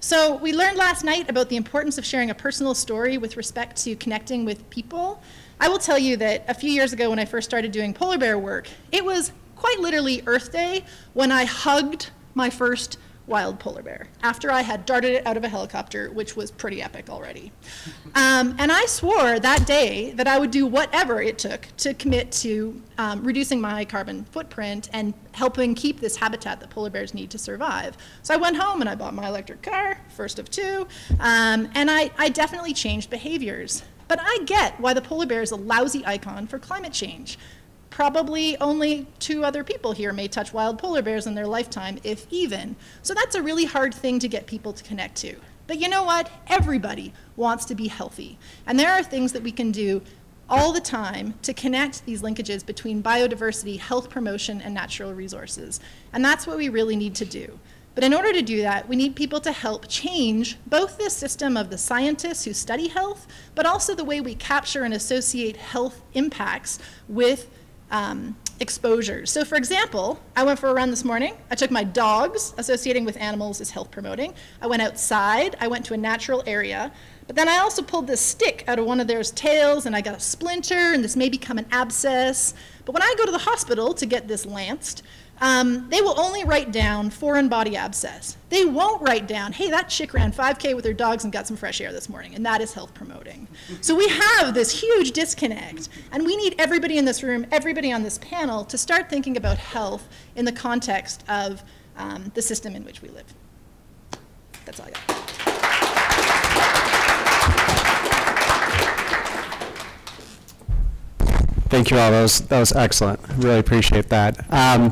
So we learned last night about the importance of sharing a personal story with respect to connecting with people. I will tell you that a few years ago when I first started doing polar bear work, it was quite literally Earth Day when I hugged my first wild polar bear after I had darted it out of a helicopter, which was pretty epic already. Um, and I swore that day that I would do whatever it took to commit to um, reducing my carbon footprint and helping keep this habitat that polar bears need to survive. So I went home and I bought my electric car, first of two, um, and I, I definitely changed behaviors. But I get why the polar bear is a lousy icon for climate change probably only two other people here may touch wild polar bears in their lifetime, if even. So that's a really hard thing to get people to connect to. But you know what? Everybody wants to be healthy. And there are things that we can do all the time to connect these linkages between biodiversity, health promotion, and natural resources. And that's what we really need to do. But in order to do that, we need people to help change both the system of the scientists who study health, but also the way we capture and associate health impacts with um, exposures. So for example, I went for a run this morning. I took my dogs, associating with animals is health promoting. I went outside. I went to a natural area. But then I also pulled this stick out of one of their tails and I got a splinter and this may become an abscess. But when I go to the hospital to get this lanced, um, they will only write down foreign body abscess. They won't write down, hey, that chick ran 5K with her dogs and got some fresh air this morning, and that is health promoting. So we have this huge disconnect, and we need everybody in this room, everybody on this panel, to start thinking about health in the context of um, the system in which we live. That's all I got. Thank you all. That was, that was excellent. Really appreciate that. Um,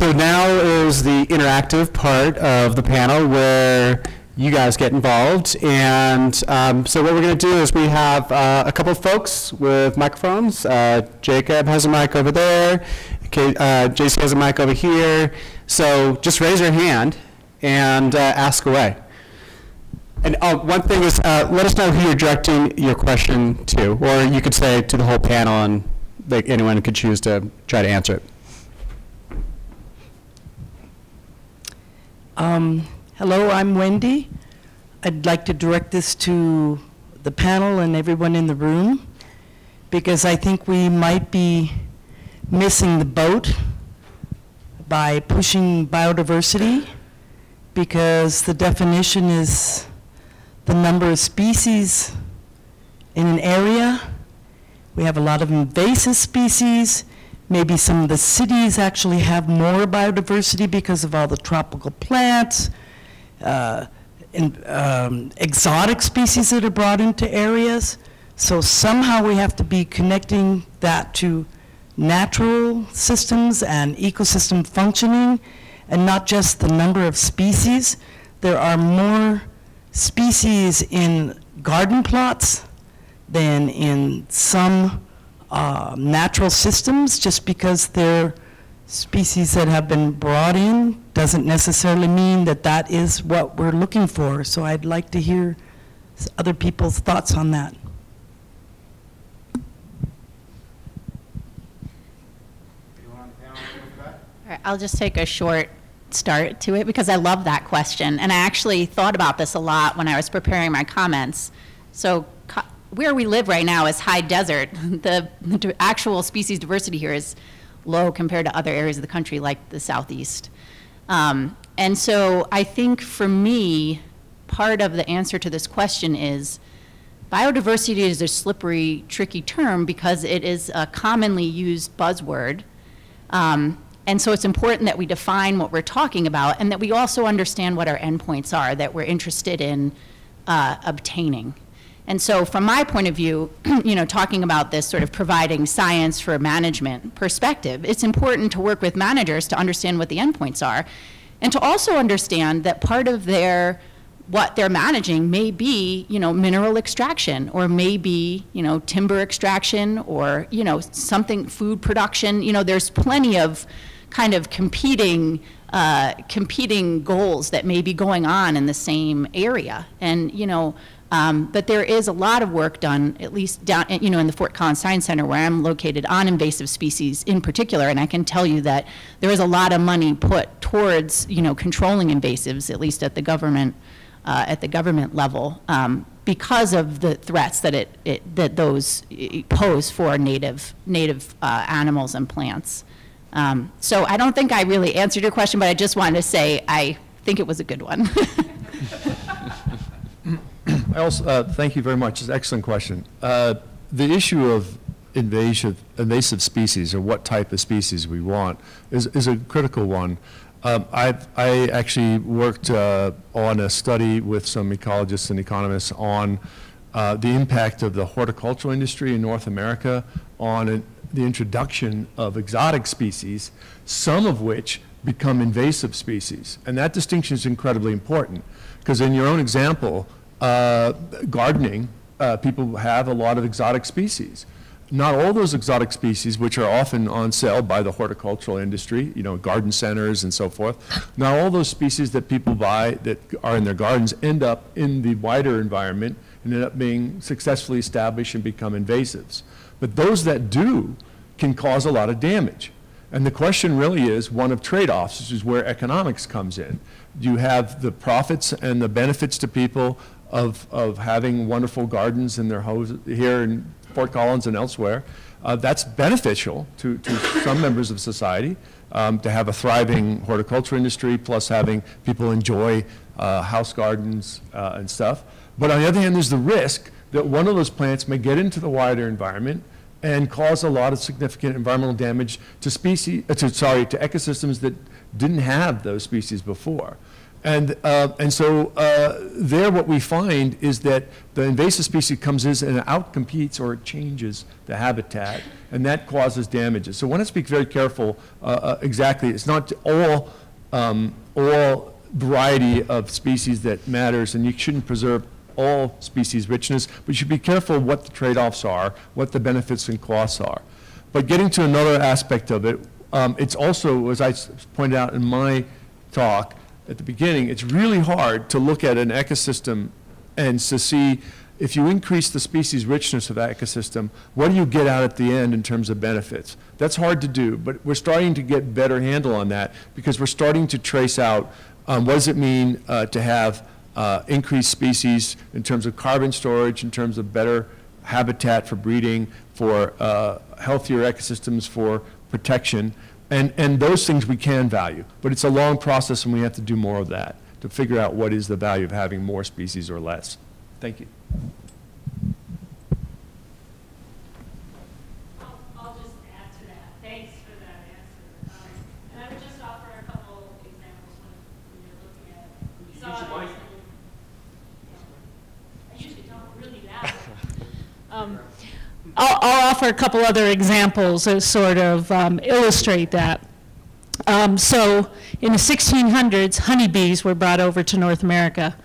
so now is the interactive part of the panel where you guys get involved. And um, so what we're going to do is we have uh, a couple of folks with microphones. Uh, Jacob has a mic over there. Uh, JC has a mic over here. So just raise your hand and uh, ask away. And uh, one thing is, uh, let us know who you're directing your question to, or you could say to the whole panel, and anyone could choose to try to answer it. Um, Hello, I'm Wendy. I'd like to direct this to the panel and everyone in the room because I think we might be missing the boat by pushing biodiversity because the definition is the number of species in an area. We have a lot of invasive species. Maybe some of the cities actually have more biodiversity because of all the tropical plants, uh, in, um, exotic species that are brought into areas. So somehow we have to be connecting that to natural systems and ecosystem functioning and not just the number of species. There are more species in garden plots than in some uh, natural systems just because they're species that have been brought in doesn't necessarily mean that that is what we're looking for. So I'd like to hear other people's thoughts on that. All right, I'll just take a short start to it because I love that question. And I actually thought about this a lot when I was preparing my comments. So where we live right now is high desert. The, the actual species diversity here is low compared to other areas of the country like the southeast. Um, and so I think for me, part of the answer to this question is biodiversity is a slippery, tricky term because it is a commonly used buzzword. Um, and so it's important that we define what we're talking about and that we also understand what our endpoints are that we're interested in uh, obtaining. And so from my point of view, you know, talking about this sort of providing science for a management perspective, it's important to work with managers to understand what the endpoints are and to also understand that part of their what they're managing may be, you know, mineral extraction or maybe, you know, timber extraction or, you know, something, food production. You know, there's plenty of kind of competing uh, competing goals that may be going on in the same area. And, you know, um, but there is a lot of work done, at least down, you know, in the Fort Collins Science Center where I'm located on invasive species in particular. And I can tell you that there is a lot of money put towards, you know, controlling invasives, at least at the government, uh, at the government level, um, because of the threats that it, it that those pose for native native uh, animals and plants. Um, so I don't think I really answered your question, but I just wanted to say I think it was a good one. I also, uh, thank you very much. It's an excellent question. Uh, the issue of invasive, invasive species or what type of species we want is, is a critical one. Um, I've, I actually worked uh, on a study with some ecologists and economists on uh, the impact of the horticultural industry in North America on an, the introduction of exotic species, some of which become invasive species. And that distinction is incredibly important because in your own example, uh, gardening, uh, people have a lot of exotic species. Not all those exotic species, which are often on sale by the horticultural industry, you know, garden centers and so forth, not all those species that people buy that are in their gardens end up in the wider environment and end up being successfully established and become invasives. But those that do can cause a lot of damage. And the question really is one of trade-offs, which is where economics comes in. You have the profits and the benefits to people of, of having wonderful gardens in their homes here in Fort Collins and elsewhere. Uh, that's beneficial to, to some members of society um, to have a thriving horticulture industry, plus having people enjoy uh, house gardens uh, and stuff. But on the other hand, there's the risk that one of those plants may get into the wider environment and cause a lot of significant environmental damage to species, uh, to, sorry, to ecosystems that didn't have those species before. And, uh, and so uh, there, what we find is that the invasive species comes in and outcompetes or it changes the habitat, and that causes damages. So one has to be very careful uh, uh, exactly. It's not all, um, all variety of species that matters, and you shouldn't preserve all species richness, but you should be careful what the trade-offs are, what the benefits and costs are. But getting to another aspect of it, um, it's also, as I pointed out in my talk at the beginning, it's really hard to look at an ecosystem and to see if you increase the species richness of that ecosystem, what do you get out at the end in terms of benefits? That's hard to do, but we're starting to get better handle on that because we're starting to trace out um, what does it mean uh, to have uh, increased species in terms of carbon storage, in terms of better habitat for breeding, for uh, healthier ecosystems, for protection. And, and those things we can value. But it's a long process and we have to do more of that to figure out what is the value of having more species or less. Thank you. I'll, I'll just add to that. Thanks for that answer. Um, I'll, I'll offer a couple other examples that sort of um, illustrate that. Um, so in the 1600s, honeybees were brought over to North America.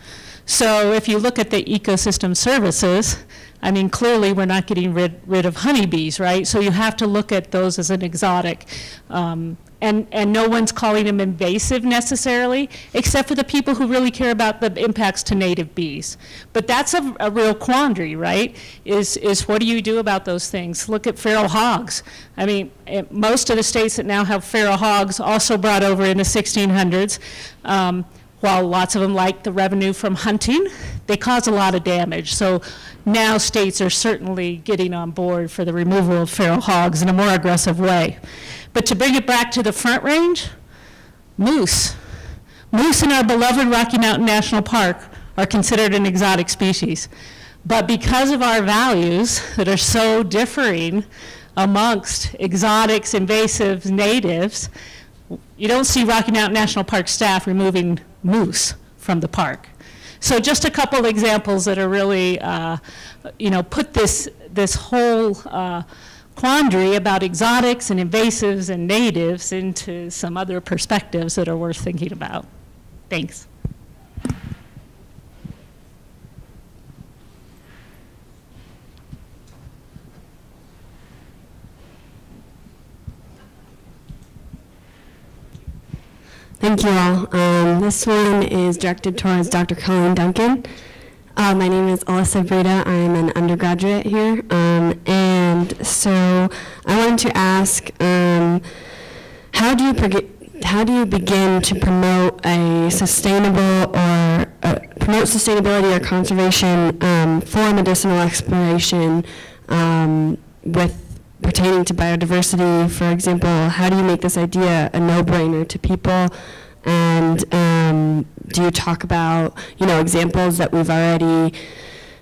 So if you look at the ecosystem services, I mean, clearly we're not getting rid, rid of honeybees, right? So you have to look at those as an exotic. Um, and, and no one's calling them invasive necessarily, except for the people who really care about the impacts to native bees. But that's a, a real quandary, right? Is, is what do you do about those things? Look at feral hogs. I mean, eh, most of the states that now have feral hogs also brought over in the 1600s. Um, while lots of them like the revenue from hunting, they cause a lot of damage. So now states are certainly getting on board for the removal of feral hogs in a more aggressive way. But to bring it back to the front range, moose. Moose in our beloved Rocky Mountain National Park are considered an exotic species. But because of our values that are so differing amongst exotics, invasives, natives, you don't see Rocky Mountain National Park staff removing moose from the park. So just a couple examples that are really, uh, you know, put this, this whole uh, quandary about exotics and invasives and natives into some other perspectives that are worth thinking about. Thanks. Thank you all. Um, this one is directed towards Dr. Colleen Duncan. Uh, my name is Alyssa Breda. I'm an undergraduate here. Um, and so I wanted to ask, um, how do you how do you begin to promote a sustainable or uh, promote sustainability or conservation um, for medicinal exploration um, with pertaining to biodiversity, for example, how do you make this idea a no-brainer to people? And um, do you talk about, you know, examples that we've already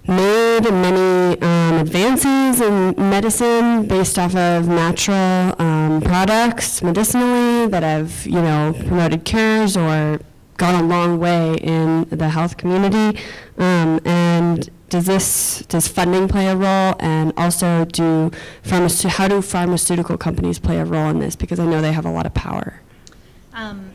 made many um, advances in medicine based off of natural um, products medicinally that have, you know, promoted cures or gone a long way in the health community? Um, and does this does funding play a role and also do pharmace- how do pharmaceutical companies play a role in this because I know they have a lot of power. Um,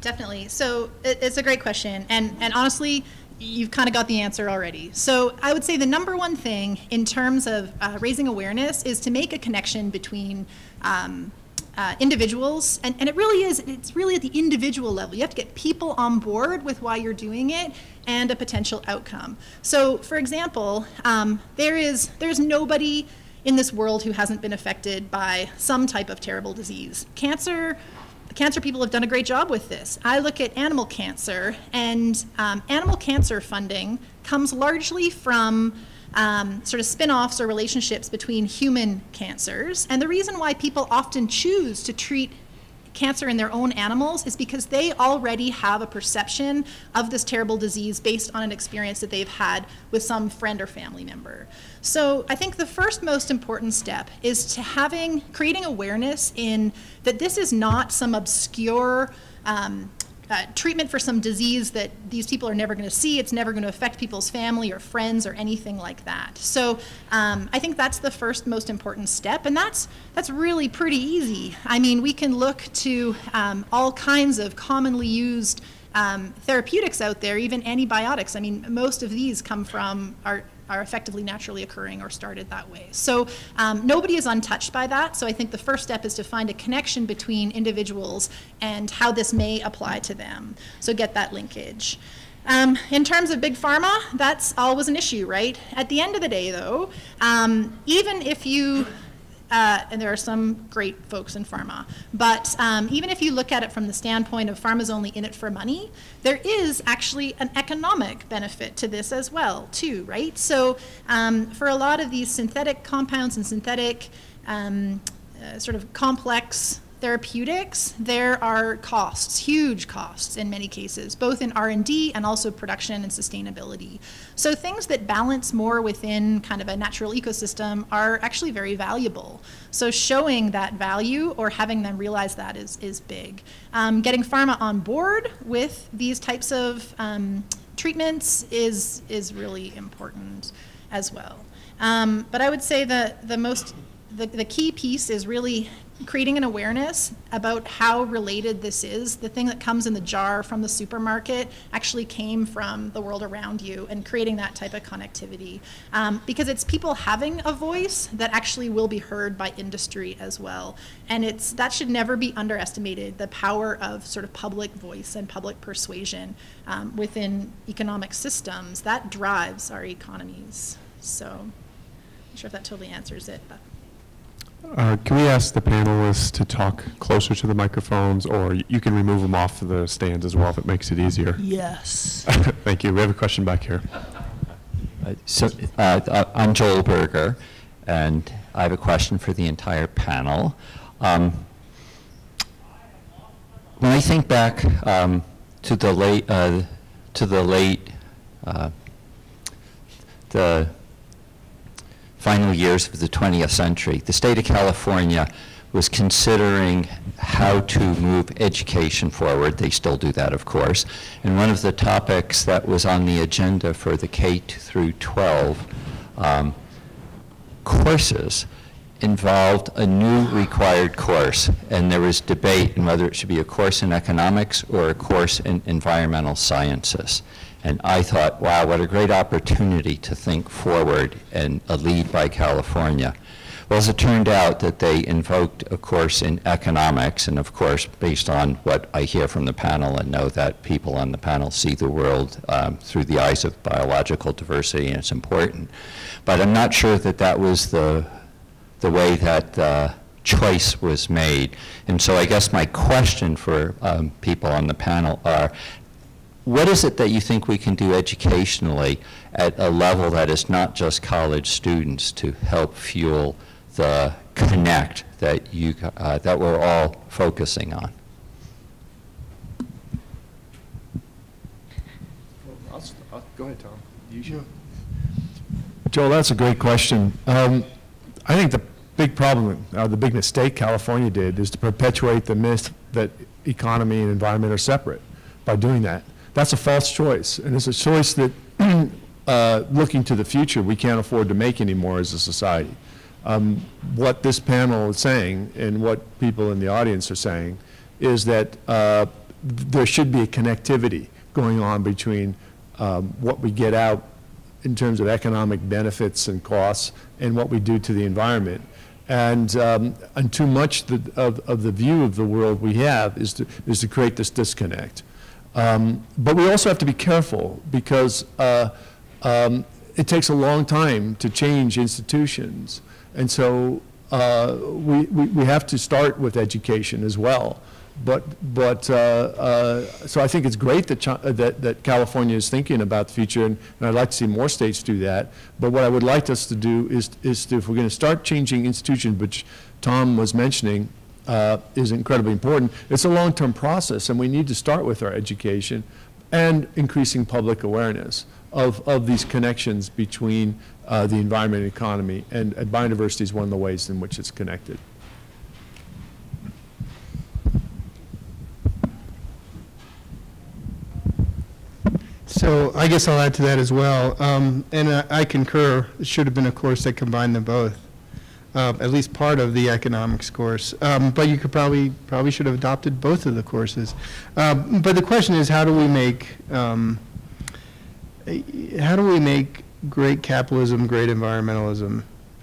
definitely. So it, it's a great question, and and honestly, you've kind of got the answer already. So I would say the number one thing in terms of uh, raising awareness is to make a connection between. Um, uh, individuals, and, and it really is, it's really at the individual level. You have to get people on board with why you're doing it and a potential outcome. So, for example, um, there is there's nobody in this world who hasn't been affected by some type of terrible disease. Cancer, the cancer people have done a great job with this. I look at animal cancer, and um, animal cancer funding comes largely from um, sort of spin offs or relationships between human cancers. And the reason why people often choose to treat cancer in their own animals is because they already have a perception of this terrible disease based on an experience that they've had with some friend or family member. So I think the first most important step is to having creating awareness in that this is not some obscure um, uh, treatment for some disease that these people are never going to see. It's never going to affect people's family or friends or anything like that. So um, I think that's the first most important step, and that's that's really pretty easy. I mean, we can look to um, all kinds of commonly used um, therapeutics out there, even antibiotics. I mean, most of these come from our are effectively naturally occurring or started that way. So um, nobody is untouched by that. So I think the first step is to find a connection between individuals and how this may apply to them. So get that linkage. Um, in terms of big pharma, that's always an issue, right? At the end of the day, though, um, even if you uh, and there are some great folks in pharma. But um, even if you look at it from the standpoint of pharma's only in it for money, there is actually an economic benefit to this as well, too, right? So um, for a lot of these synthetic compounds and synthetic um, uh, sort of complex therapeutics, there are costs, huge costs in many cases, both in R&D and also production and sustainability. So things that balance more within kind of a natural ecosystem are actually very valuable. So showing that value or having them realize that is, is big. Um, getting pharma on board with these types of um, treatments is, is really important as well. Um, but I would say that the most the, the key piece is really creating an awareness about how related this is. The thing that comes in the jar from the supermarket actually came from the world around you and creating that type of connectivity. Um, because it's people having a voice that actually will be heard by industry as well. And it's that should never be underestimated, the power of sort of public voice and public persuasion um, within economic systems. That drives our economies. So I'm not sure if that totally answers it, but. Uh, Can we ask the panelists to talk closer to the microphones, or you can remove them off the stands as well if it makes it easier? Yes. Thank you. We have a question back here. Uh, So, uh, uh, I'm Joel Berger, and I have a question for the entire panel. Um, When I think back um, to the late, uh, to the late, uh, the final years of the 20th century, the state of California was considering how to move education forward. They still do that, of course. And one of the topics that was on the agenda for the K through 12 um, courses involved a new required course, and there was debate in whether it should be a course in economics or a course in environmental sciences. And I thought, wow, what a great opportunity to think forward and a lead by California. Well, as it turned out that they invoked a course in economics, and of course, based on what I hear from the panel and know that people on the panel see the world um, through the eyes of biological diversity, and it's important. But I'm not sure that that was the, the way that the choice was made. And so I guess my question for um, people on the panel are, what is it that you think we can do educationally at a level that is not just college students to help fuel the connect that you uh, that we're all focusing on? I'll, I'll, go ahead, Tom. You should. Joel, that's a great question. Um, I think the big problem, uh, the big mistake California did is to perpetuate the myth that economy and environment are separate by doing that. That's a false choice, and it's a choice that, uh, looking to the future, we can't afford to make anymore as a society. Um, what this panel is saying and what people in the audience are saying is that uh, there should be a connectivity going on between um, what we get out in terms of economic benefits and costs and what we do to the environment. And, um, and too much the, of, of the view of the world we have is to, is to create this disconnect. Um, but we also have to be careful because uh, um, it takes a long time to change institutions. And so uh, we, we, we, have to start with education as well. But, but uh, uh so I think it's great that, uh, that, that California is thinking about the future, and, and, I'd like to see more states do that. But what I would like us to do is, is to, if we're going to start changing institutions, which Tom was mentioning, uh, is incredibly important. It's a long-term process, and we need to start with our education and increasing public awareness of, of these connections between uh, the environment and economy, and, and biodiversity is one of the ways in which it's connected. So I guess I'll add to that as well. Um, And I I concur, it should have been a course that combined them both, uh, at least part of the economics course. Um, But you could probably, probably should have adopted both of the courses. Um, But the question is, how do we make, um, how do we make great capitalism great environmentalism?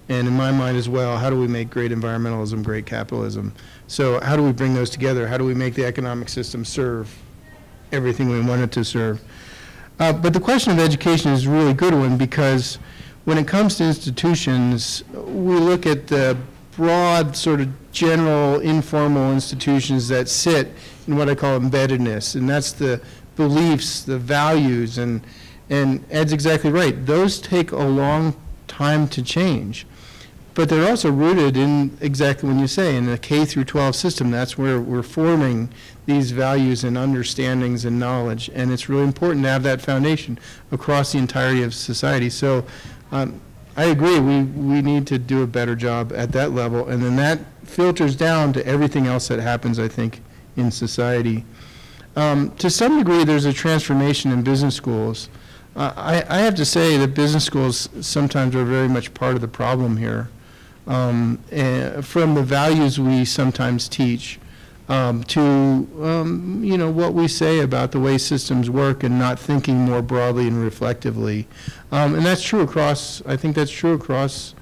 And in my mind as well, how do we make great environmentalism great capitalism? So how do we bring those together? How do we make the economic system serve everything we want it to serve? Uh, But the question of education is a really good one because when it comes to institutions, we look at the broad, sort of general, informal institutions that sit in what I call embeddedness, and that's the beliefs, the values, and, and Ed's exactly right. Those take a long time to change. But they're also rooted in exactly what you say, in the K through 12 system. That's where we're forming these values and understandings and knowledge. And it's really important to have that foundation across the entirety of society. So um, I agree, we, we need to do a better job at that level. And then that filters down to everything else that happens, I think, in society. Um, to some degree, there's a transformation in business schools. Uh, I, I have to say that business schools sometimes are very much part of the problem here um, eh, from the values we sometimes teach um, to, um, you know, what we say about the way systems work and not thinking more broadly and reflectively. Um, and that's true across, I think that's true across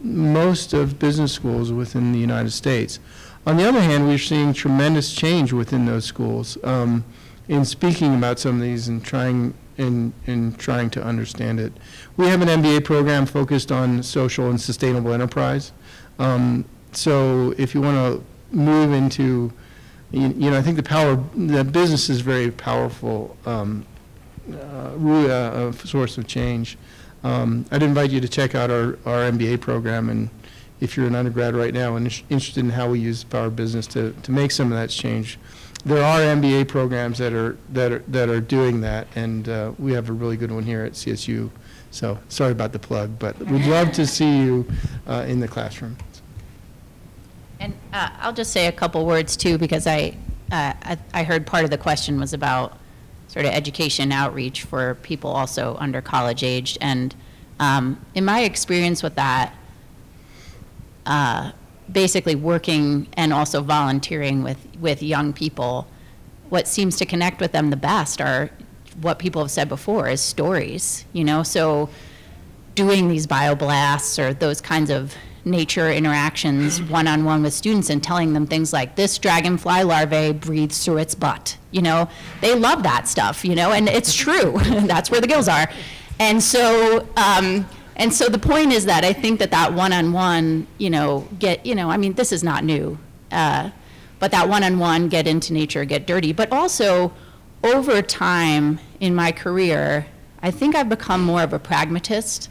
most of business schools within the United States. On the other hand, we're seeing tremendous change within those schools um, in speaking about some of these and trying in, in trying to understand it. We have an MBA program focused on social and sustainable enterprise. Um, so if you want to move into, you, you, know, I think the power, the business is very powerful um, uh, uh, source of change. Um, I'd invite you to check out our, our MBA program and if you're an undergrad right now and interested in how we use the power of business to, to make some of that change there are MBA programs that are that are that are doing that, and uh, we have a really good one here at CSU. So sorry about the plug, but we'd love to see you uh, in the classroom. And uh, I'll just say a couple words too, because I, uh, I, I heard part of the question was about sort of education outreach for people also under college age. and um, in my experience with that. Uh, basically working and also volunteering with, with young people, what seems to connect with them the best are what people have said before is stories, you know? So doing these bioblitzes or those kinds of nature interactions one-on-one with students and telling them things like this dragonfly larvae breathes through its butt you know? They love that stuff you know? And it's true. That's where the gills are. And so um, and so the point is that I think that that one-on-one, you know, get, you know, I mean, this is not new, uh, but that one-on-one, get into nature, get dirty, but also over time in my career, I think I've become more of a pragmatist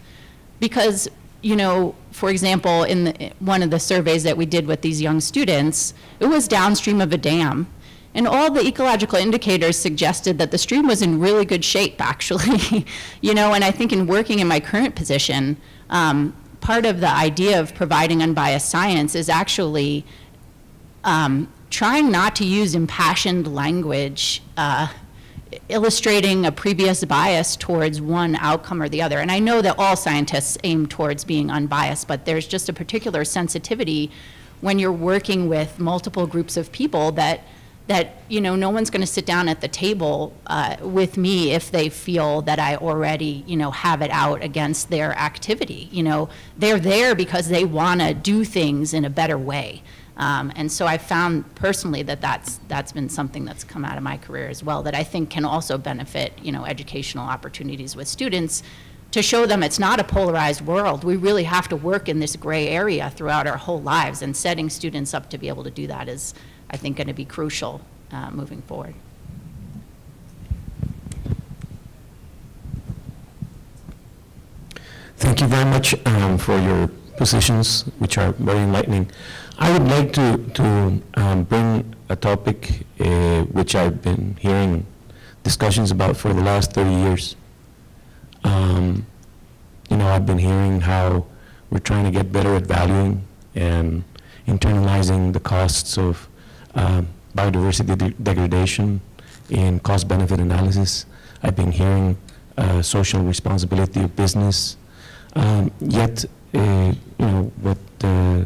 because, you know, for example, in the, one of the surveys that we did with these young students, it was downstream of a dam. And all the ecological indicators suggested that the stream was in really good shape, actually. you know, and I think in working in my current position, um, part of the idea of providing unbiased science is actually um, trying not to use impassioned language, uh, illustrating a previous bias towards one outcome or the other. And I know that all scientists aim towards being unbiased, but there's just a particular sensitivity when you're working with multiple groups of people that that you know no one's going to sit down at the table uh, with me if they feel that I already you know have it out against their activity. You know they're there because they want to do things in a better way. Um, and so I found personally that that's that's been something that's come out of my career as well that I think can also benefit you know educational opportunities with students to show them it's not a polarized world. We really have to work in this gray area throughout our whole lives, and setting students up to be able to do that is I think, going to be crucial uh, moving forward. Thank you very much um, for your positions, which are very enlightening. I would like to, to um, bring a topic uh, which I've been hearing discussions about for the last 30 years. Um, you know, I've been hearing how we're trying to get better at valuing and internalizing the costs of uh, biodiversity de degradation in cost-benefit analysis. I've been hearing uh, social responsibility of business. Um, Yet, you know, what uh,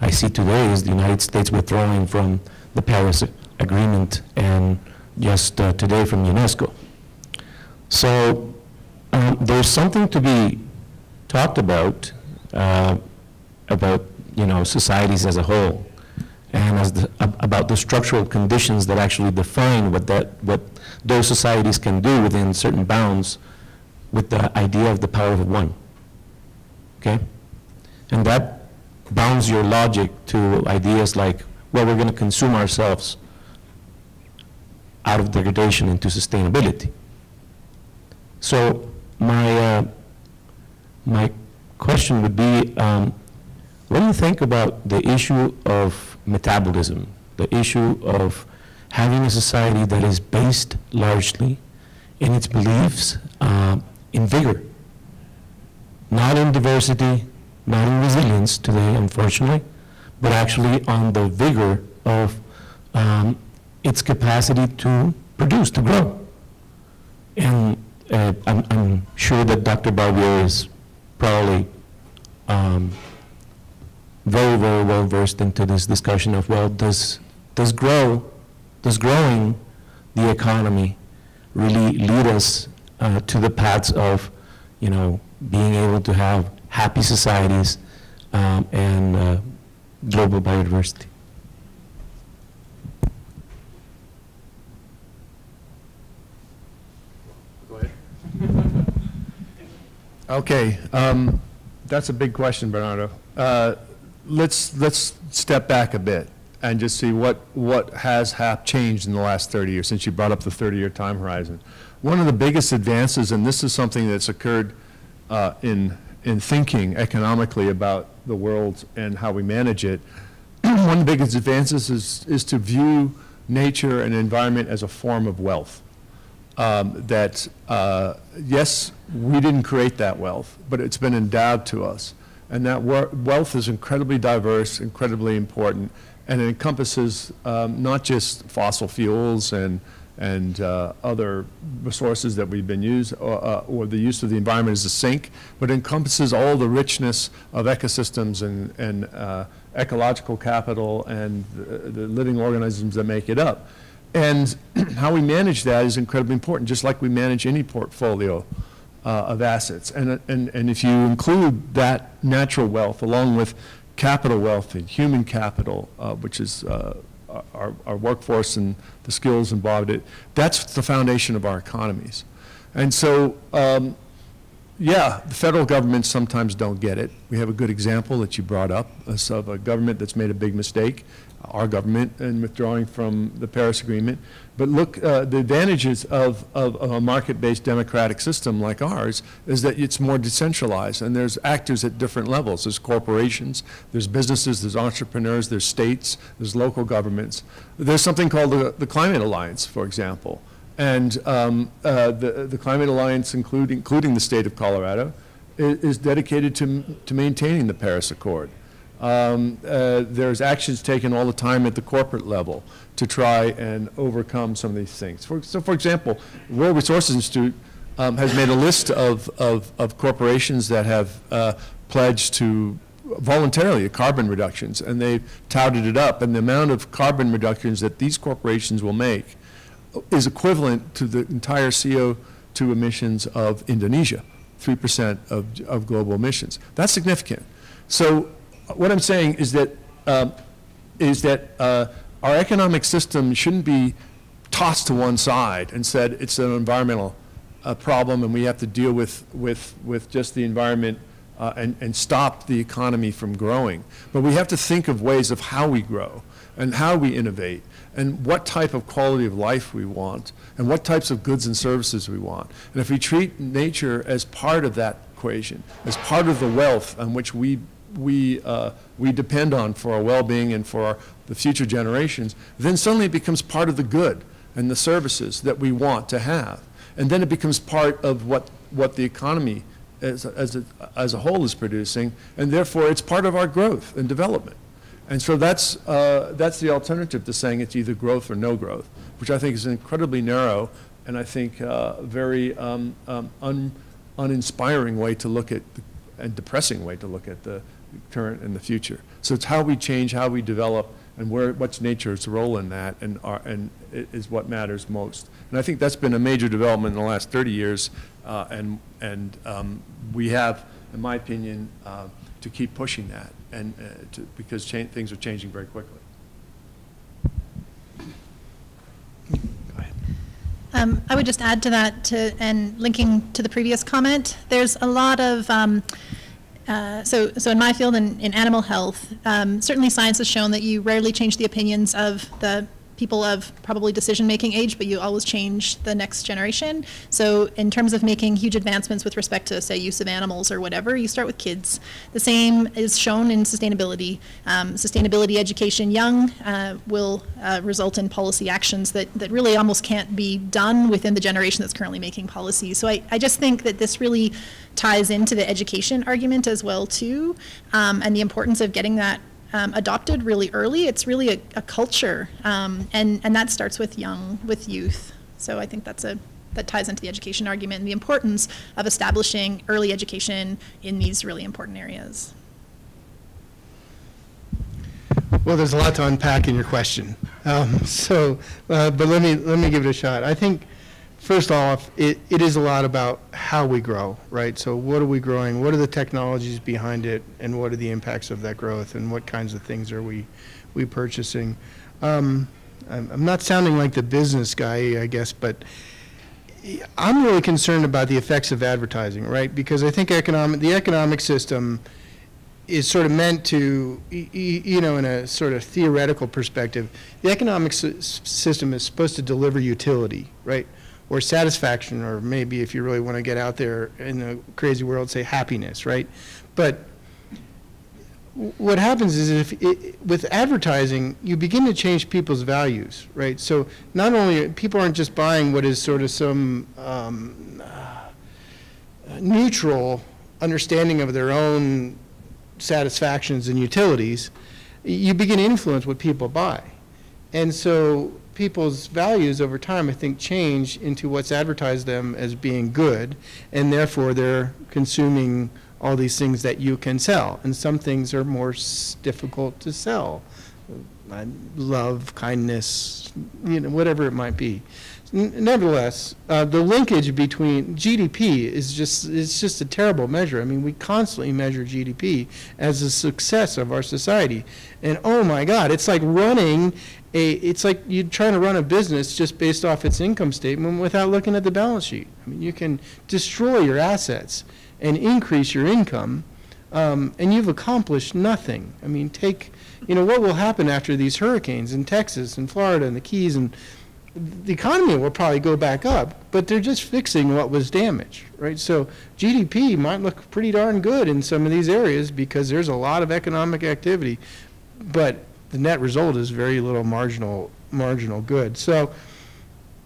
I see today is the United States withdrawing from the Paris Agreement and just uh, today from UNESCO. So um, there's something to be talked about, uh, about, you know, societies as a whole, and the, ab- about the structural conditions that actually define what that, what those societies can do within certain bounds with the idea of the power of one. Okay? And that bounds your logic to ideas like, well, we're going to consume ourselves out of degradation into sustainability. So my, uh, my question would be, um, what do you think about the issue of metabolism, the issue of having a society that is based largely in its beliefs uh, in vigor, not in diversity, not in resilience today, unfortunately, but actually on the vigor of um, its capacity to produce, to grow. And uh, I'm, I'm sure that Dr. Barbier is probably um, very, very well versed into this discussion of, well, does, does grow, does growing the economy really lead us uh, to the paths of, you know, being able to have happy societies um, and uh, global biodiversity? Okay, um, that's a big question, Bernardo. Uh, Let's, let's step back a bit and just see what, what has hap, changed in the last 30 years, since you brought up the 30-year time horizon. One of the biggest advances, and this is something that's occurred uh, in, in thinking economically about the world and how we manage it, one of the biggest advances is, is to view nature and environment as a form of wealth. Um, that, uh, yes, we didn't create that wealth, but it's been endowed to us. And that wealth is incredibly diverse, incredibly important, and it encompasses um, not just fossil fuels and, and uh, other resources that we've been used, or, uh, or the use of the environment as a sink, but encompasses all the richness of ecosystems and, and uh, ecological capital and the, the living organisms that make it up. And how we manage that is incredibly important, just like we manage any portfolio uh, of assets. And, and, and if you include that natural wealth along with capital wealth and human capital, uh, which is uh, our, our workforce and the skills involved in it, that's the foundation of our economies. And so, um, yeah, the federal government sometimes don't get it. We have a good example that you brought up uh, of a government that's made a big mistake, our government, in withdrawing from the Paris Agreement. But look, uh, the advantages of, of, of a market-based democratic system like ours is that it's more decentralized, and there's actors at different levels. There's corporations, there's businesses, there's entrepreneurs, there's states, there's local governments. There's something called the, the Climate Alliance, for example. And um, uh, the, the Climate Alliance, including, including the state of Colorado, is, is dedicated to, to maintaining the Paris Accord. Um, uh, there's actions taken all the time at the corporate level to try and overcome some of these things. For, so, for example, World Resources Institute um, has made a list of, of, of corporations that have uh, pledged to voluntarily carbon reductions, and they've touted it up. And the amount of carbon reductions that these corporations will make is equivalent to the entire CO2 emissions of Indonesia, 3% of, of global emissions. That's significant. So what I'm saying is that, um, is that uh, our economic system shouldn't be tossed to one side and said it's an environmental uh, problem and we have to deal with, with, with just the environment uh, and, and stop the economy from growing. But we have to think of ways of how we grow and how we innovate and what type of quality of life we want and what types of goods and services we want. And if we treat nature as part of that equation, as part of the wealth on which we, we, uh, we depend on for our well-being and for our, the future generations, then suddenly it becomes part of the good and the services that we want to have. And then it becomes part of what, what the economy as, as, a, as a whole is producing, and therefore it's part of our growth and development. And so that's, uh, that's the alternative to saying it's either growth or no growth, which I think is incredibly narrow and I think uh, very um, um, un, uninspiring way to look at, the- and depressing way to look at the current and the future. So it's how we change, how we develop, and where, what's nature's role in that, and, our, and i- is what matters most. And I think that's been a major development in the last 30 years, uh, and, and um, we have, in my opinion, uh, to keep pushing that, and uh, to, because cha- things are changing very quickly. Um, I would just add to that, to, and linking to the previous comment, there's a lot of, um, uh, so, so in my field, in, in animal health, um, certainly science has shown that you rarely change the opinions of the people of probably decision-making age, but you always change the next generation. So in terms of making huge advancements with respect to, say, use of animals or whatever, you start with kids. The same is shown in sustainability. Um, sustainability education young uh, will uh, result in policy actions that, that really almost can't be done within the generation that's currently making policy. So I, I just think that this really ties into the education argument as well too, um, and the importance of getting that um, adopted really early. It's really a, a culture, um, and and that starts with young, with youth. So I think that's a that ties into the education argument and the importance of establishing early education in these really important areas. Well, there's a lot to unpack in your question. Um, so, uh, but let me let me give it a shot. I think first off, it, it is a lot about how we grow, right? So what are we growing? What are the technologies behind it? And what are the impacts of that growth? And what kinds of things are we, we purchasing? Um, I'm, I'm not sounding like the business guy, I guess, but I'm really concerned about the effects of advertising, right? Because I think economic, the economic system is sort of meant to, you know, in a sort of theoretical perspective, the economic system is supposed to deliver utility, right? Or satisfaction, or maybe if you really want to get out there in the crazy world, say happiness, right? But what happens is if, it, with advertising, you begin to change people's values, right? So not only, people aren't just buying what is sort of some um, uh, neutral understanding of their own satisfactions and utilities, you begin to influence what people buy. And so people's values over time, I think, change into what's advertised them as being good, and therefore they're consuming all these things that you can sell. And some things are more difficult to sell. Love, kindness, you know, whatever it might be. N- Nevertheless, uh, the linkage between GDP is just, it's just a terrible measure. I mean, we constantly measure GDP as a success of our society. And oh my God, it's like running a, it's like you're trying to run a business just based off its income statement without looking at the balance sheet. I mean, you can destroy your assets and increase your income, um, and you've accomplished nothing. I mean, take, you know, what will happen after these hurricanes in Texas and Florida and the Keys and the economy will probably go back up, but they're just fixing what was damaged, right? So GDP might look pretty darn good in some of these areas because there's a lot of economic activity, but the net result is very little marginal marginal good. So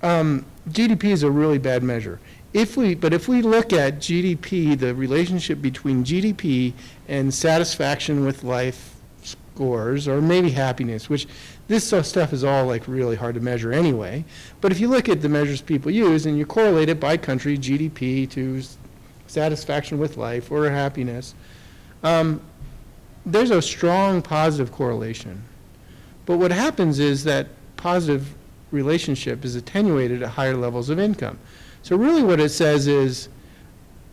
um, GDP is a really bad measure. If we, but if we look at GDP, the relationship between GDP and satisfaction with life scores, or maybe happiness, which this stuff is all like really hard to measure anyway. But if you look at the measures people use and you correlate it by country, GDP to satisfaction with life or happiness, um, there's a strong positive correlation. But what happens is that positive relationship is attenuated at higher levels of income. So really what it says is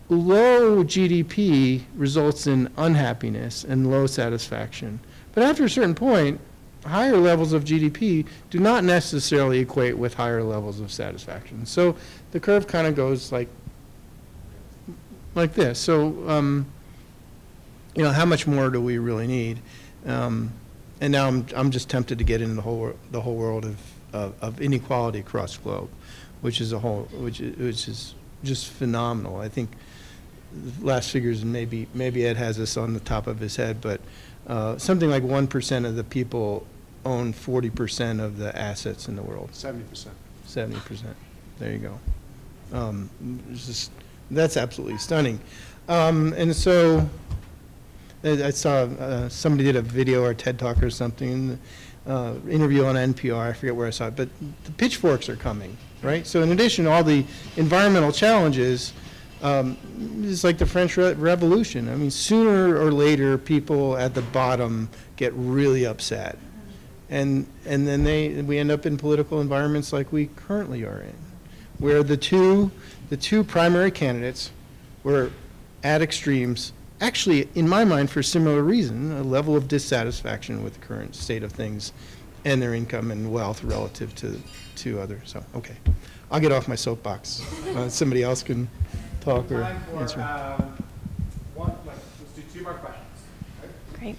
low GDP results in unhappiness and low satisfaction. But after a certain point, higher levels of GDP do not necessarily equate with higher levels of satisfaction. So the curve kind of goes like, like this. So, um, you know, how much more do we really need? Um, and now I'm, I'm just tempted to get into the whole, the whole world of, of, of inequality across the globe, which is a whole, which is, which is just phenomenal. I think the last figures, and maybe, maybe Ed has this on the top of his head, but uh, something like 1% of the people own 40% of the assets in the world. Seventy percent. Seventy percent. There you go. Um, just, that's absolutely stunning. Um, and so, I saw, uh, somebody did a video or TED Talk or something, uh, interview on NPR, I forget where I saw it, but the pitchforks are coming, right? So in addition all the environmental challenges, um, it's like the French Re- Revolution. I mean, sooner or later, people at the bottom get really upset. And, and then they, we end up in political environments like we currently are in, where the two, the two primary candidates were at extremes, actually, in my mind, for a similar reason, a level of dissatisfaction with the current state of things and their income and wealth relative to, to others. So, okay. I'll get off my soapbox. Uh, somebody else can talk or for, answer. um, one, like, let's do two more questions. Great.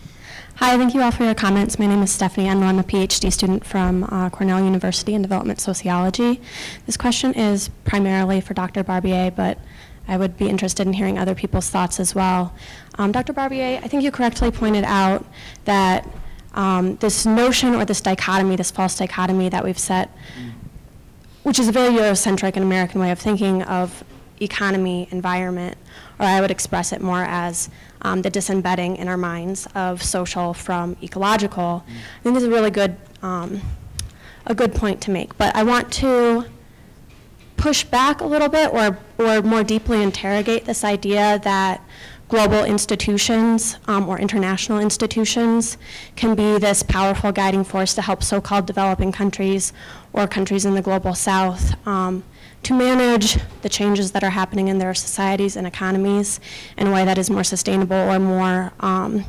Hi, thank you all for your comments. My name is Stephanie Enlow. I'm a PhD student from uh, Cornell University in Development Sociology. This question is primarily for Dr. Barbier, but I would be interested in hearing other people's thoughts as well. Um, Dr. Barbier, I think you correctly pointed out that um, this notion or this dichotomy, this false dichotomy that we've set, which is a very Eurocentric and American way of thinking of economy, environment, or I would express it more as um, the disembedding in our minds of social from ecological. I think this is a really good, um, a good point to make. But I want to push back a little bit or, or more deeply interrogate this idea that global institutions um, or international institutions can be this powerful guiding force to help so-called developing countries or countries in the global south um, to manage the changes that are happening in their societies and economies in a way that is more sustainable or more um,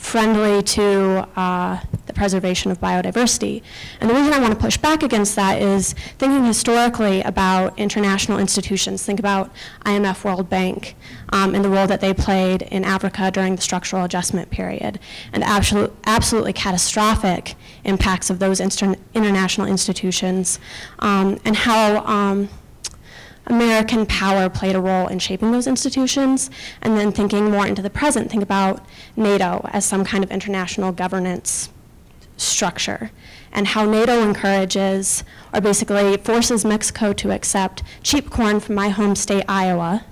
friendly to uh, the preservation of biodiversity. And the reason I want to push back against that is thinking historically about international institutions. Think about IMF World Bank um, and the role that they played in Africa during the structural adjustment period and absolute, absolutely catastrophic impacts of those inter international institutions um, and how um, American power played a role in shaping those institutions, and then thinking more into the present, think about NATO as some kind of international governance structure, and how NATO encourages, or basically forces Mexico to accept cheap corn from my home state, Iowa,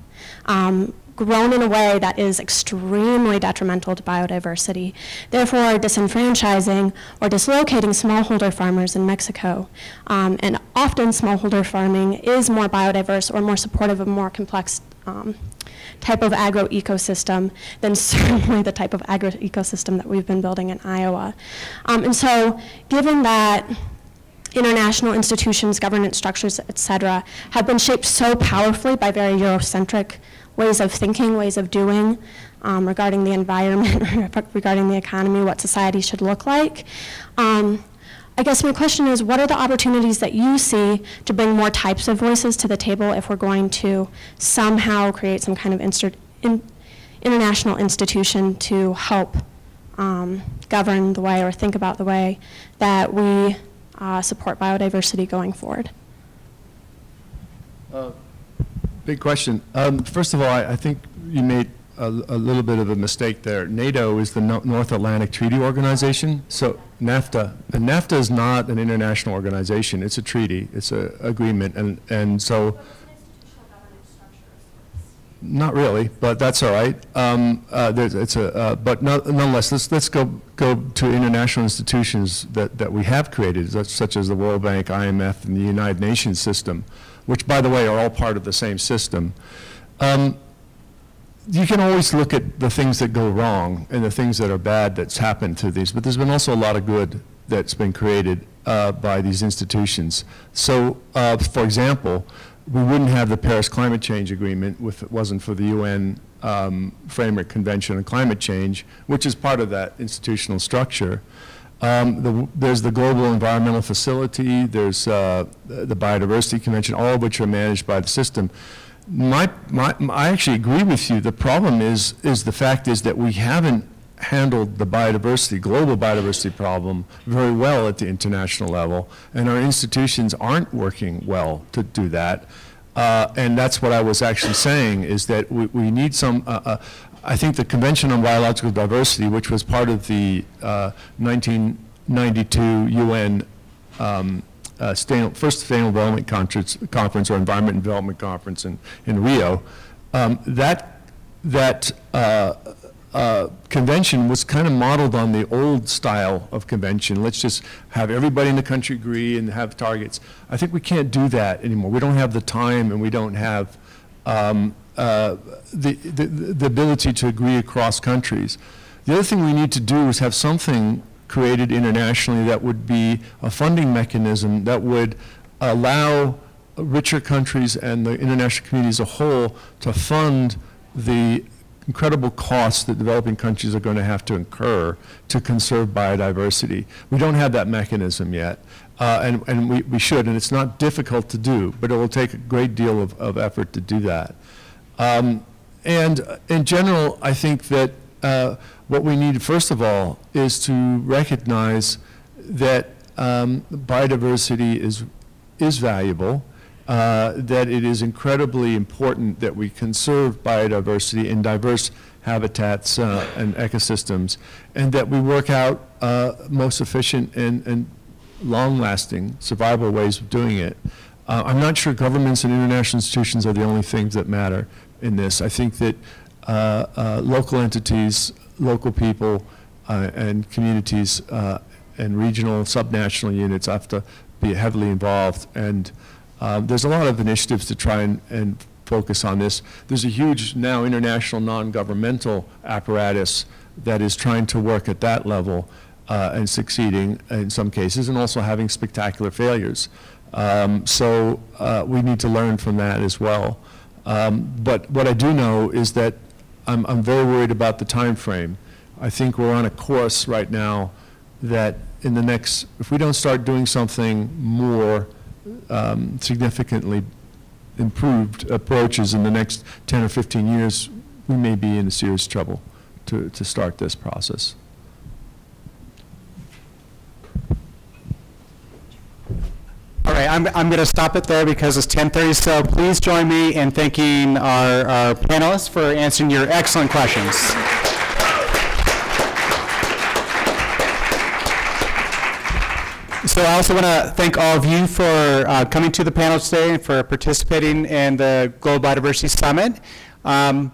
um, grown in a way that is extremely detrimental to biodiversity, therefore disenfranchising or dislocating smallholder farmers in Mexico. Um, and often smallholder farming is more biodiverse or more supportive of a more complex um, type of agro-ecosystem than certainly the type of agro-ecosystem that we've been building in Iowa. Um, and so given that international institutions, governance structures, et cetera, have been shaped so powerfully by very Eurocentric ways of thinking, ways of doing um, regarding the environment, regarding the economy, what society should look like. Um, I guess my question is, what are the opportunities that you see to bring more types of voices to the table if we're going to somehow create some kind of in international institution to help um, govern the way or think about the way that we uh, support biodiversity going forward? Uh, Big question. Um, first of all, I, I think you made a, a, little bit of a mistake there. NATO is the no North Atlantic Treaty Organization. So NAFTA, and NAFTA is not an international organization. It's a treaty. It's an agreement, and and so. Not really, but that's all right. Um, uh, it's a, uh, but no, nonetheless, let's let's go go to international institutions that that we have created, such, such as the World Bank, IMF, and the United Nations system which, by the way, are all part of the same system. Um, you can always look at the things that go wrong and the things that are bad that's happened to these, but there's been also a lot of good that's been created uh, by these institutions. So, uh, for example, we wouldn't have the Paris Climate Change Agreement if it wasn't for the UN um, Framework Convention on Climate Change, which is part of that institutional structure. Um, the, there's the Global Environmental Facility, there's uh, the Biodiversity Convention, all of which are managed by the system. My, my, I actually agree with you. The problem is, is the fact is that we haven't handled the biodiversity, global biodiversity problem very well at the international level, and our institutions aren't working well to do that. Uh, and that's what I was actually saying, is that we, we need some, uh, uh I think the Convention on Biological Diversity, which was part of the uh, 1992 UN um, uh, first Sustainable Development Conference, conference or Environment and Development Conference in, in Rio, um, that, that uh, uh, convention was kind of modeled on the old style of convention. Let's just have everybody in the country agree and have targets. I think we can't do that anymore. We don't have the time and we don't have um, uh, the, the, the ability to agree across countries. The other thing we need to do is have something created internationally that would be a funding mechanism that would allow richer countries and the international community as a whole to fund the incredible costs that developing countries are going to have to incur to conserve biodiversity. We don't have that mechanism yet, uh, and, and we, we should, and it's not difficult to do, but it will take a great deal of, of effort to do that. Um, and in general, I think that uh, what we need, first of all, is to recognize that um, biodiversity is, is valuable, uh, that it is incredibly important that we conserve biodiversity in diverse habitats uh, and ecosystems, and that we work out uh, most efficient and, and long-lasting survival ways of doing it. Uh, I'm not sure governments and international institutions are the only things that matter in this. I think that uh, uh, local entities, local people, and communities and regional and subnational units have to be heavily involved. And um, there's a lot of initiatives to try and, and focus on this. There's a huge now international non-governmental apparatus that is trying to work at that level uh, and succeeding in some cases and also having spectacular failures. Um, so uh, we need to learn from that as well. Um, but what I do know is that I'm, I'm very worried about the time frame. I think we're on a course right now that in the next, if we don't start doing something more um, significantly improved approaches in the next 10 or 15 years, we may be in serious trouble to, to start this process. All right, I'm, I'm going to stop it there because it's 10:30, so please join me in thanking our, our panelists for answering your excellent questions. So I also want to thank all of you for uh, coming to the panel today and for participating in the Global Biodiversity Summit. Um,